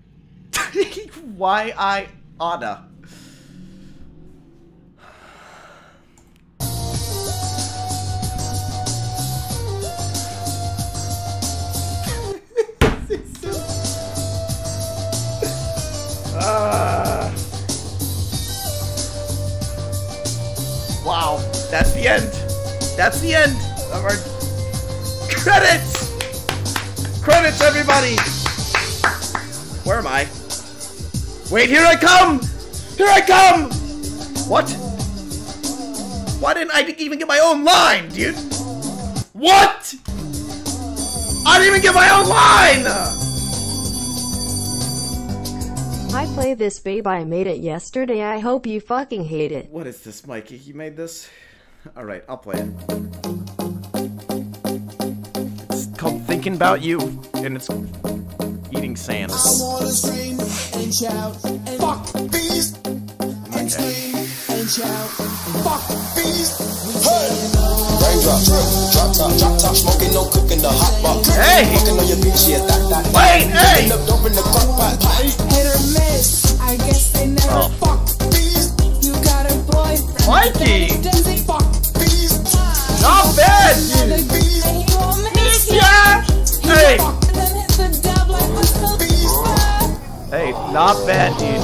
Why I oughta. That's the end. That's the end of our credits. Credits, everybody. Where am I? Wait, here I come. Here I come. What? Why didn't I even get my own line, dude? What? I didn't even get my own line. I play this babe. I made it yesterday. I hope you fucking hate it. What is this, Mikey? You made this? Alright, I'll play it. It's called Thinking About You, and it's eating sand. I wanna scream and shout and fuck bees and scream and shout and fuck bees. Raindrop, drip, drop top, drop top, smoking, no cooking, the hot pot. Hey! Fucking on your bitch, yeah, that, that. Wait, hey! End up dumping the crock pot. Hit or miss, I guess they never Oh. fuck bees. You got a boyfriend. Mikey! Does he fuck bees? Not bad, dude! bees. He won't miss ya. Yeah! Hey! And then hit the dub like Mr. Bees. Not bad, dude.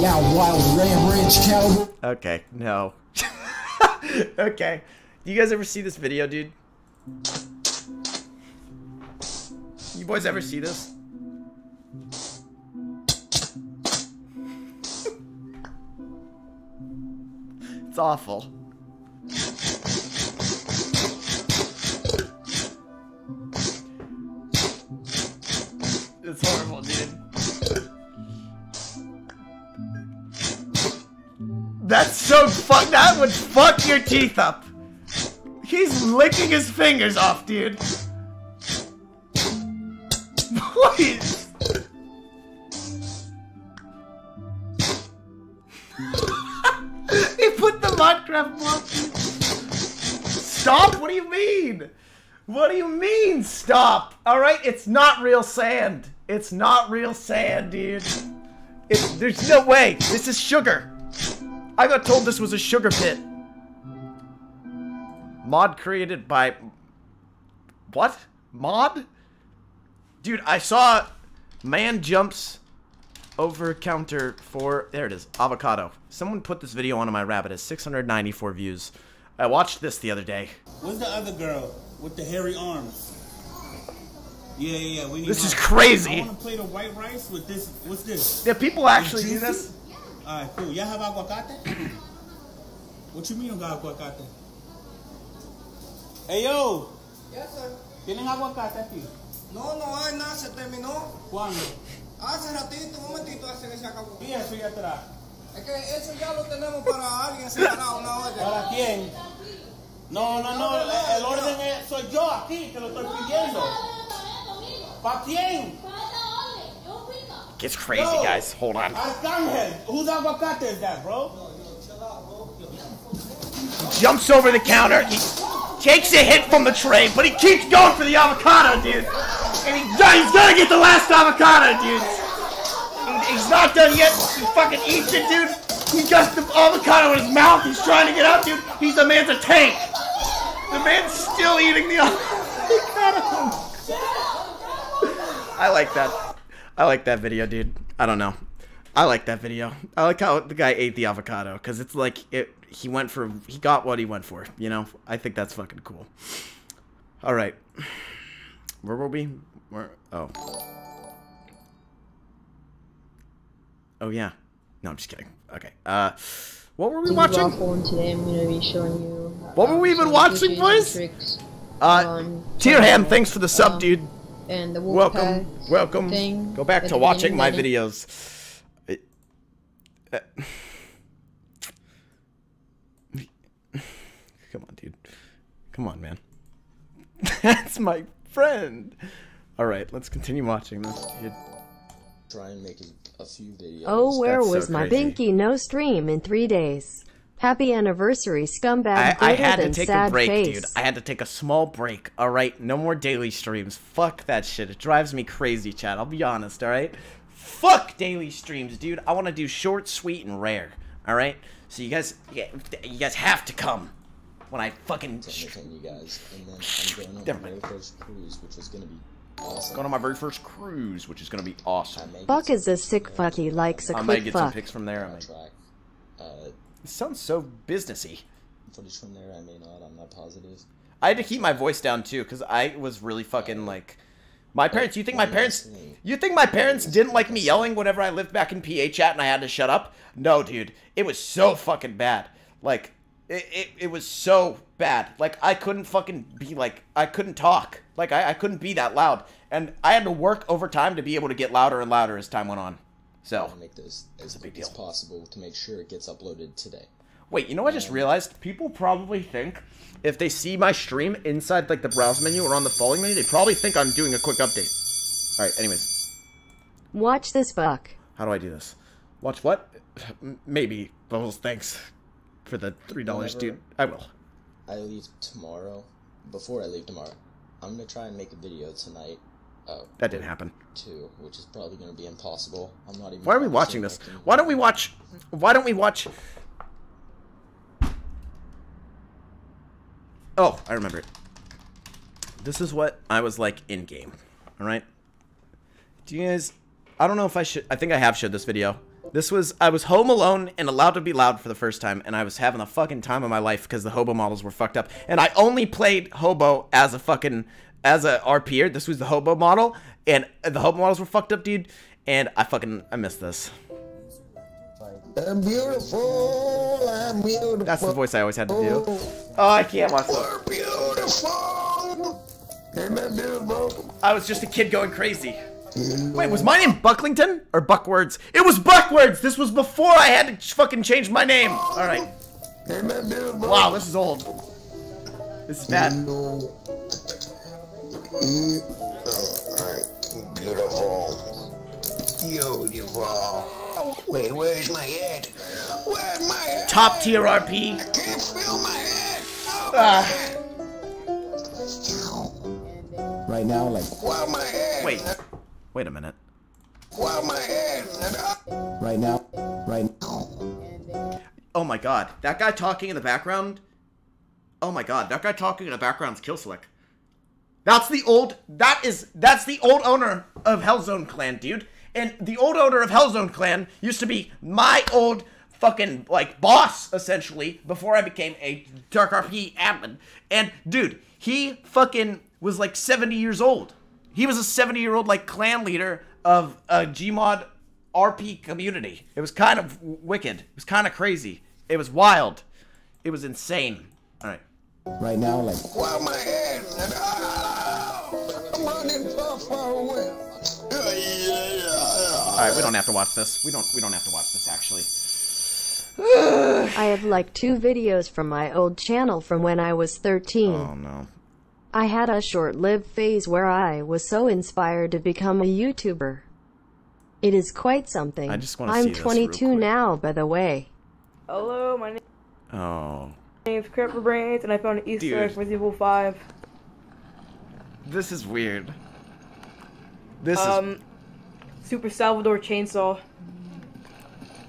Yeah, wild red ridge cowboy. Okay, no. okay. Do you guys ever see this video, dude? You boys ever see this? it's awful. That's so fuck. That would fuck your teeth up. He's licking his fingers off, dude. Please. he put the Minecraft block. Stop. What do you mean? What do you mean? Stop. All right. It's not real sand. It's not real sand, dude. It's, there's no way. This is sugar. I got told this was a sugar pit. Mod created by... What? Mod? Dude, I saw man jumps over counter for... There it is. Avocado. Someone put this video onto my rabbit. It has 694 views. I watched this the other day. Where's the other girl with the hairy arms? Yeah, yeah, yeah. We need This her. is crazy. I want to play the white rice with this. What's this? Yeah, people actually do juicy? This. Alright, cool. Y'all have aguacate? what you mean you got aguacate? Hey, yo. Yes, sir. ¿Tienen aguacate aquí? No, no hay nada, se terminó. ¿Cuándo? Hace ratito, un momentito hace que se acabó. Y eso ya atrás. Es que eso ya lo tenemos para alguien separado, una orden. ¿Para quién? No, no, no. El, el orden es, soy yo aquí que lo estoy pidiendo. ¿Para quién? Gets crazy, Yo, guys. Hold on. Whose aguacate is that, bro? Jumps over the counter. He takes a hit from the tray, but he keeps going for the avocado, dude. And he, he's gonna get the last avocado, dude. He's not done yet. He fucking eats it, dude. He got the avocado in his mouth. He's trying to get out, dude. He's the man's a tank. The man's still eating the avocado. I like that. I like that video, dude. I don't know. I like that video. I like how the guy ate the avocado because it's like it. He went for. He got what he went for. You know. I think that's fucking cool. All right. Where were we? Where? Oh. Oh yeah. No, I'm just kidding. Okay. Uh, what were we watching? Today I'm gonna be showing you. What were we even watching, boys? Uh, Tierham, Channel, thanks for the sub, um, dude. And the Welcome, Wolfpack welcome. Thing Go back to watching my I videos. It- uh, Come on, dude. Come on, man. That's my friend. All right, let's continue watching this, dude. Try and make a, a few videos. Oh, where That's so was my crazy. binky? No stream in three days. Happy anniversary, scumbag. I, I had to take a break, face. dude. I had to take a small break. All right, no more daily streams. Fuck that shit. It drives me crazy, Chad. I'll be honest. All right. Fuck daily streams, dude. I want to do short, sweet, and rare. All right. So you guys, yeah, you guys have to come when I fucking to you guys. And then I'm going on Never my mind. very first cruise, which is gonna be awesome. go on my very first cruise, which is gonna be awesome. I may get Fuck some is a sick fuck. He likes a I might quick get some pics from there. I might. Uh, It sounds so businessy. footage from there. I may not. I'm not positive. I had to keep my voice down too, cause I was really fucking like. My parents. You think my parents? You think my parents didn't like me yelling whenever I lived back in PA chat and I had to shut up? No, dude. It was so fucking bad. Like, it, it, it was so bad. Like, I couldn't fucking be like, I couldn't talk. Like, I, I couldn't be that loud. And I had to work overtime to be able to get louder and louder as time went on. So, I'll make this as a big quick as possible to make sure it gets uploaded today. wait, you know what I just realized? People probably think if they see my stream inside, like, the browse menu or on the following menu, they probably think I'm doing a quick update. Alright, anyways. Watch this fuck. How do I do this? Watch what? Maybe. Bubbles, thanks for the $3, Whenever- dude. I will. I leave tomorrow. Before I leave tomorrow, I'm gonna try and make a video tonight. Uh, That didn't happen. Two, which is probably gonna be impossible. I'm not even. Why are we watching this? Why don't we watch? Why don't we watch? Oh, I remember it. This is what I was like in game. All right. Do you guys? I don't know if I should. I think I have showed this video. This was I was home alone and allowed to be loud for the first time, and I was having the fucking time of my life because the hobo models were fucked up, and I only played hobo as a fucking as a RPer. This was the hobo model, and the hobo models were fucked up, dude. And I fucking I missed this. I'm beautiful, I'm beautiful. That's the voice I always had to do. Oh, I can't watch that. beautiful. Am I beautiful? I was just a kid going crazy. Wait, was my name Bucklington or Buckwords? It was Buckwords. This was before I had to fucking change my name. All right. Am I beautiful? Wow, this is old. This is bad. Beautiful. Beautiful. Wait, where's my head? Where's my head? Top tier RP. Can't feel my head. Ah, Right now, like my head? wait. Wait a minute. My head? right now, right now. Oh my god. That guy talking in the background. Oh my god. That guy talking in the background's Killslick. That's the old. That is. That's the old owner of Hellzone Clan, dude. And the old owner of Hellzone Clan used to be my old fucking like boss essentially before I became a Dark RP admin. And dude, he fucking was like 70 years old. He was a 70 year old like clan leader of a Gmod RP community. It was kind of wicked. It was kind of crazy. It was wild. It was insane. All right. Right now, like Where my head? I'm running far, far away. All right, we don't have to watch this. We don't we don't have to watch this actually. I have like two videos from my old channel from when I was 13. Oh no. I had a short-lived phase where I was so inspired to become a YouTuber. It is quite something. I just wanna I'm see this real 22 quick. now, by the way. Hello, my name. Oh. name's Crapper Brains, and I found an Easter egg for Resident Evil 5. This is weird. This um, Super Salvador Chainsaw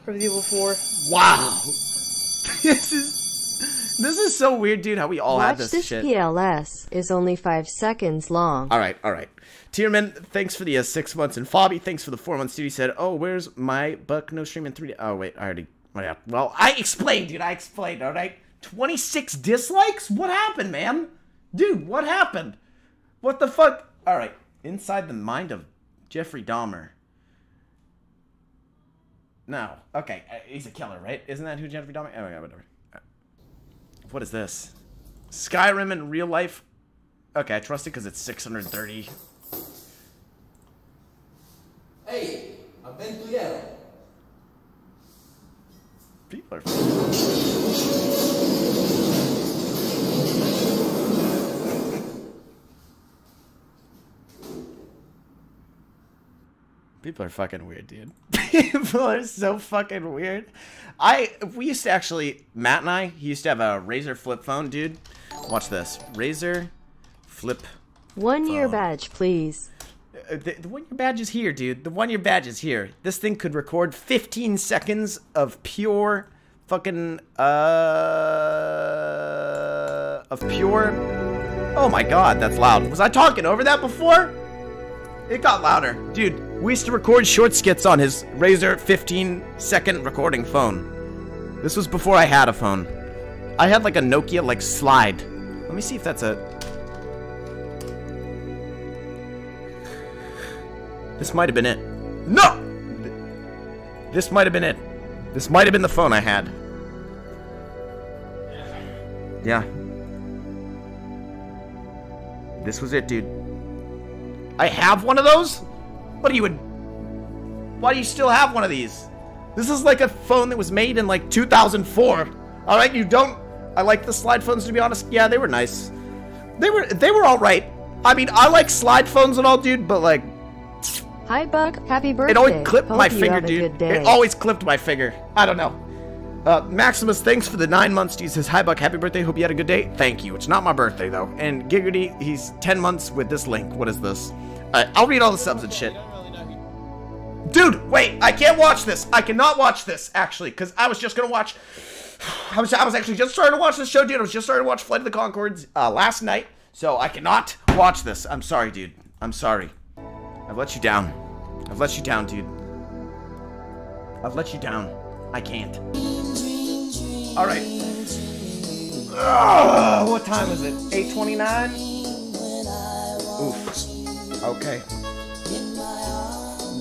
for Resident Evil 4. wow. this is this is so weird, dude. How we all had Watch this, this shit. PLS is only 5 seconds long. All right, all right. Tierman, thanks for the uh, six months, and Fabi, thanks for the four months. Dude, he said, "Oh, where's my buck? No stream in three. Oh, wait, I already. oh, yeah. Well, I explained, dude. I explained. All right. Twenty six dislikes. What happened, man? Dude, what happened? What the fuck? All right. Inside the mind of Jeffrey Dahmer. No. Okay, uh, he's a killer, right? Isn't that who Jeffrey Dahmer? Oh, yeah, whatever. Uh, What is this? Skyrim in real life? Okay, I trust it because it's 630. Hey, aventuriero. People are. People are fucking weird, dude. People are so fucking weird. I we used to actually Matt and I he used to have a Razr flip phone, dude. Watch this. Razr flip One year phone. badge, please. Uh, the, the one year badge is here, dude. The one year badge is here. This thing could record 15 seconds of pure fucking uh of pure. Oh my god, that's loud. Was I talking over that before? It got louder, dude. We used to record short skits on his Razr 15 second recording phone. This was before I had a phone. I had like a Nokia like slide. Let me see if that's a This might have been it. No! This might have been it. This might have been the phone I had. Yeah. This was it, dude. I have one of those? What do you would Why do you still have one of these? This is like a phone that was made in like 2004. All right, you don't I like the slide phones to be honest. Yeah, they were nice. They were they were all right. I mean, I like slide phones and all, dude, but like Hi, Buck. Happy birthday. it always clipped Hope my finger, dude. It always clipped my finger. I don't know. Uh, Maximus, thanks for the nine months. He says, Hi, Buck. Happy birthday. Hope you had a good day. Thank you. It's not my birthday, though. And Giggity, he's 10 months with this link. What is this? Uh, I'll read all the subs and shit. Dude, wait. I can't watch this. I cannot watch this, actually, because I was just going to watch. I was, I was actually just starting to watch this show, dude. I was just starting to watch Flight of the Conchords uh, last night. So I cannot watch this. I'm sorry, dude. I'm sorry. I've let you down. I've let you down, dude. I've let you down. I can't. All right. What time is it? 8:29. Oof. Okay.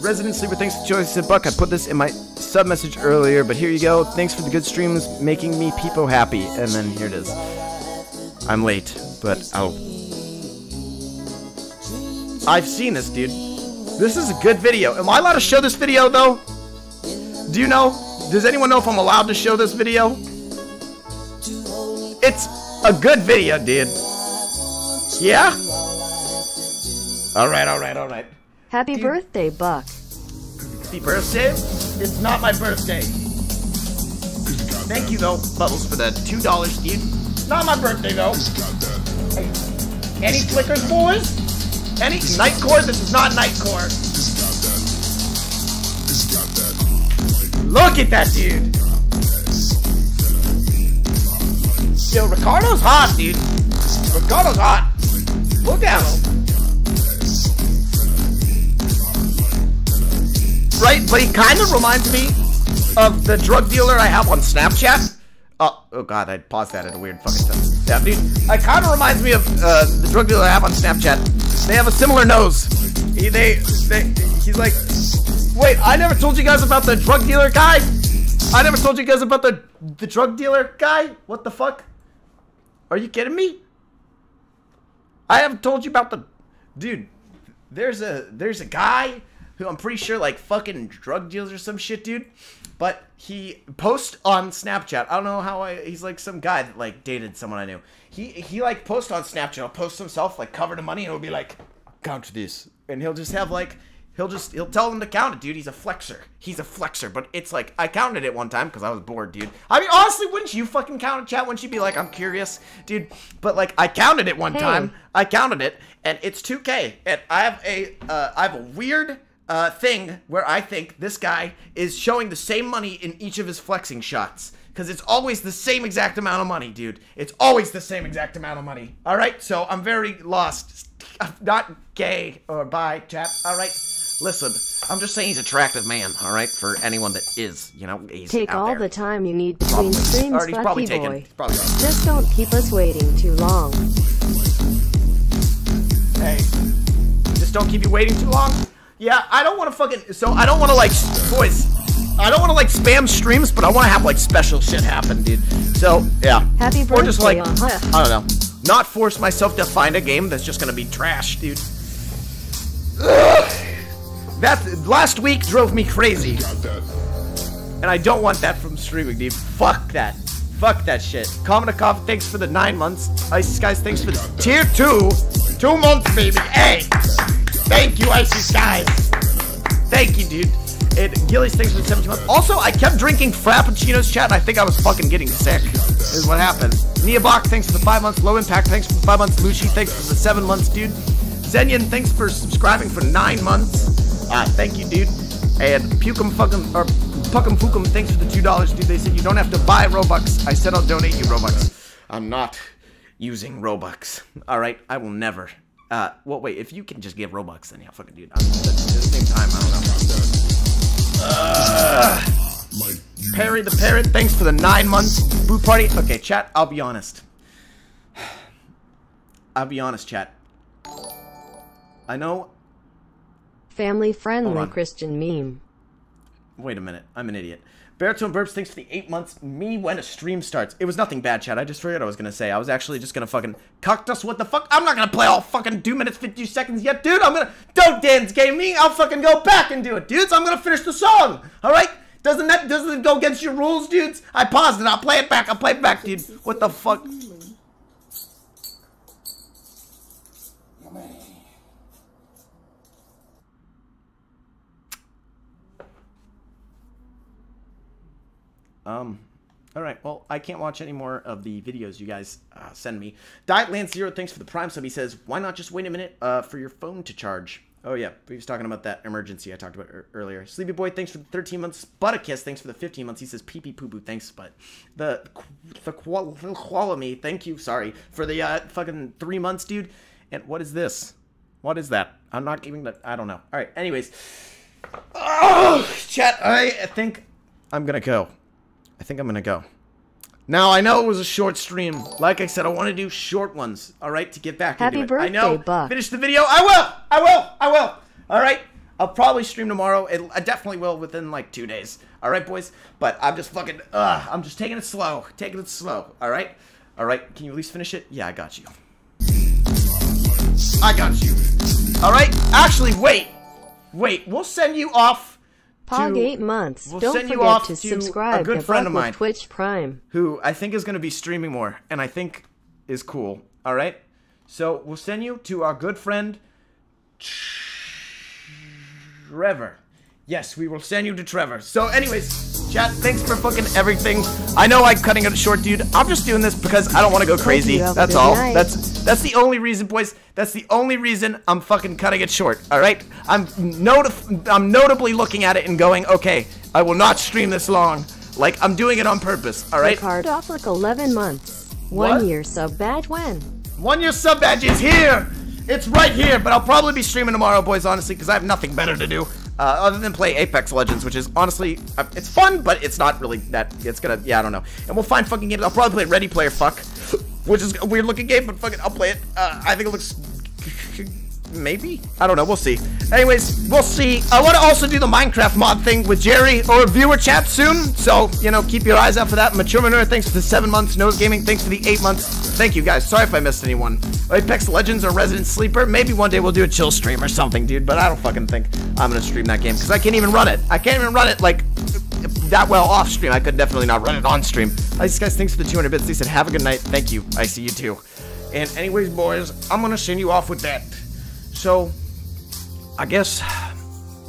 Resident Sleeper, thanks for joining us, Buck. I put this in my sub message earlier, but here you go. Thanks for the good streams, making me people happy. And then here it is. I'm late, but I'll. I've seen this, dude. This is a good video. Am I allowed to show this video, though? Do you know? Does anyone know if I'm allowed to show this video? It's a good video, dude. Yeah? Alright, alright, alright. Happy birthday, Buck. Happy birthday? It's not my birthday. Thank you, though, Bubbles, for the $2, dude. Not my birthday, though. Hey, Any flickers, boys? Any Nightcore? This is not Nightcore. Look at that dude. Yo, Ricardo's hot, dude. Ricardo's hot. Look at him. Right, but he kind of reminds me of the drug dealer I have on Snapchat. Oh, oh god, I paused that at a weird fucking time. Yeah, dude, it kind of reminds me of uh, the drug dealer I have on Snapchat. They have a similar nose. He, they, they, he's like, wait, I never told you guys about the drug dealer guy. I never told you guys about the the drug dealer guy. What the fuck? Are you kidding me? I haven't told you about the dude. There's a there's a guy who I'm pretty sure like fucking drug deals or some shit, dude. But he posts on Snapchat. I don't know how I. He's like some guy that like dated someone I knew. He he like posts on Snapchat. He'll post himself like covered in money, and he'll be like count this, and he'll just have like he'll just he'll tell them to count it, dude. He's a flexer. He's a flexer. But it's like I counted it one time because I was bored, dude. I mean, honestly, wouldn't you fucking count it, chat? Wouldn't you be like, I'm curious, dude? But like I counted it one Hey. time. I counted it, and it's 2K. And I have a uh, I have a weird uh, thing where I think this guy is showing the same money in each of his flexing shots. Because it's always the same exact amount of money, dude. It's always the same exact amount of money. All right? So I'm very lost. I'm not gay or bi, chap. All right? Listen, I'm just saying he's an attractive man, all right? For anyone that is, you know, he's Take all there. the time you need between streams, Already, probably taken. boy. He's probably. Just don't keep us waiting too long. Hey, just don't keep you waiting too long. Yeah, I don't want to fucking. So I don't want to like, boys. I don't want to like spam streams, but I want to have like special shit happen, dude. So yeah. Happy birthday. Or just like. I don't know, not force myself to find a game that's just gonna be trash, dude. Ugh. That last week drove me crazy, and I don't want that from streaming, dude. Fuck that. Fuck that shit. Komennikov, thanks for the nine months. Icy Skies, thanks for the tier two. Two months, baby. Hey! Thank you, Icy Skies. Thank you, dude. And Gillies, thanks for the 17 months. Also, I kept drinking Frappuccinos chat, and I think I was fucking getting sick. Is what happened. Niabok, thanks for the five months. Low Impact, thanks for the five months. Lucy, thanks for the seven months, dude. Zenyan, thanks for subscribing for nine months. Uh, thank you, dude. And Pukum fuckum or Puckum Fukum, thanks for the two dollars, dude. They said you don't have to buy Robux. I said I'll donate you Robux. I'm not using Robux. All right, I will never. Uh, well, wait. If you can just give Robux, then yeah, fucking dude. I'm, but at the same time, I don't know. Ugh. Perry the Parrot, thanks for the nine months boot party. Okay, chat. I'll be honest. I'll be honest, chat. I know. Family friendly. Christian meme. Wait a minute. I'm an idiot. Baritone Burps, thanks for the eight months. Me when a stream starts. It was nothing bad, chat. I just figured I was gonna say. I was actually just gonna fucking cactus. What the fuck? I'm not gonna play all fucking two minutes fifty seconds yet, dude. I'm gonna don't dance game me. I'll fucking go back and do it, dudes. I'm gonna finish the song. All right? Doesn't that doesn't it go against your rules, dudes? I paused it. I'll play it back. I'll play it back, dude. What the fuck? Um, all right. Well, I can't watch any more of the videos you guys uh, send me. Dietland Zero, thanks for the Prime sub. He says, "Why not just wait a minute uh, for your phone to charge?" Oh yeah, he was talking about that emergency I talked about ear- earlier. Sleepy Boy, thanks for the 13 months. Butterkiss, thanks for the 15 months. He says, "Pee pee poo poo, thanks." But the the qual- quality, thank you. Sorry for the uh, fucking three months, dude. And what is this? What is that? I'm not giving that. I don't know. All right. Anyways. Oh, chat. I think I'm gonna go. I think I'm gonna go. Now I know it was a short stream. Like I said, I want to do short ones. All right, to get back Happy into it. I know. birthday, Buck. Finish the video. I will. I will. I will. All right. I'll probably stream tomorrow. It, I definitely will within like two days. All right, boys. But I'm just fucking. Uh, I'm just taking it slow. Taking it slow. All right. All right. Can you at least finish it? Yeah, I got you. I got you. All right. Actually, wait. Wait. We'll send you off. Pog to- eight months. we'll Don't send you forget off to to subscribe a good friend of mine. Twitch Prime. who I think is going to be streaming more, and I think is cool. All right, so we'll send you to our good friend Trevor. Yes, we will send you to Trevor. So, anyways, chat. Thanks for fucking everything. I know I'm cutting it short, dude. I'm just doing this because I don't want to go crazy. you. Have a That's all. night. That's that's the only reason, boys. That's the only reason I'm fucking cutting it short. All right. I'm notif- I'm notably looking at it and going, okay, I will not stream this long. Like I'm doing it on purpose. All right. Card off like 11 months. What? One year sub badge when? One year sub badge is here. It's right here, but I'll probably be streaming tomorrow, boys. Honestly, because I have nothing better to do uh, other than play Apex Legends, which is honestly uh, it's fun, but it's not really that. It's gonna, yeah, I don't know. And we'll find fucking games. I'll probably play Ready Player Fuck, which is a weird looking game, but fucking, I'll play it. Uh, I think it looks. Maybe? I don't know. We'll see. Anyways, we'll see. I want to also do the Minecraft mod thing with Jerry or viewer chat soon. So, you know, keep your eyes out for that. Mature Manure, thanks for the seven months. Nose Gaming, thanks for the eight months. Thank you guys. Sorry if I missed anyone. Apex Legends or Resident Sleeper. Maybe one day we'll do a chill stream or something, dude. But I don't fucking think I'm going to stream that game because I can't even run it. I can't even run it like that well off stream. I could definitely not run it on stream. Nice guys, thanks for the 200 bits. They said, have a good night. Thank you. I see you too. And anyways, boys, I'm going to send you off with that. So, I guess,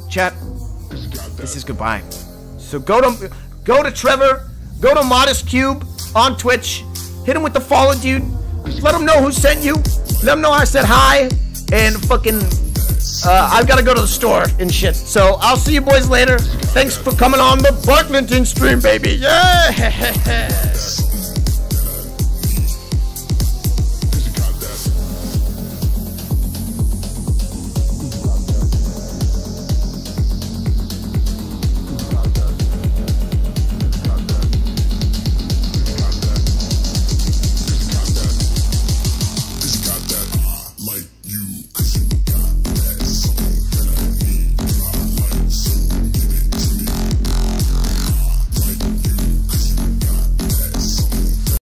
chat, this is goodbye. So go to go to Trevor, go to Modest Cube on Twitch, hit him with the follow, dude. Let him know who sent you. Let him know I said hi, and fucking, uh, I've got to go to the store and shit. So I'll see you boys later. Thanks for coming on the Bucklington stream, baby. Yeah.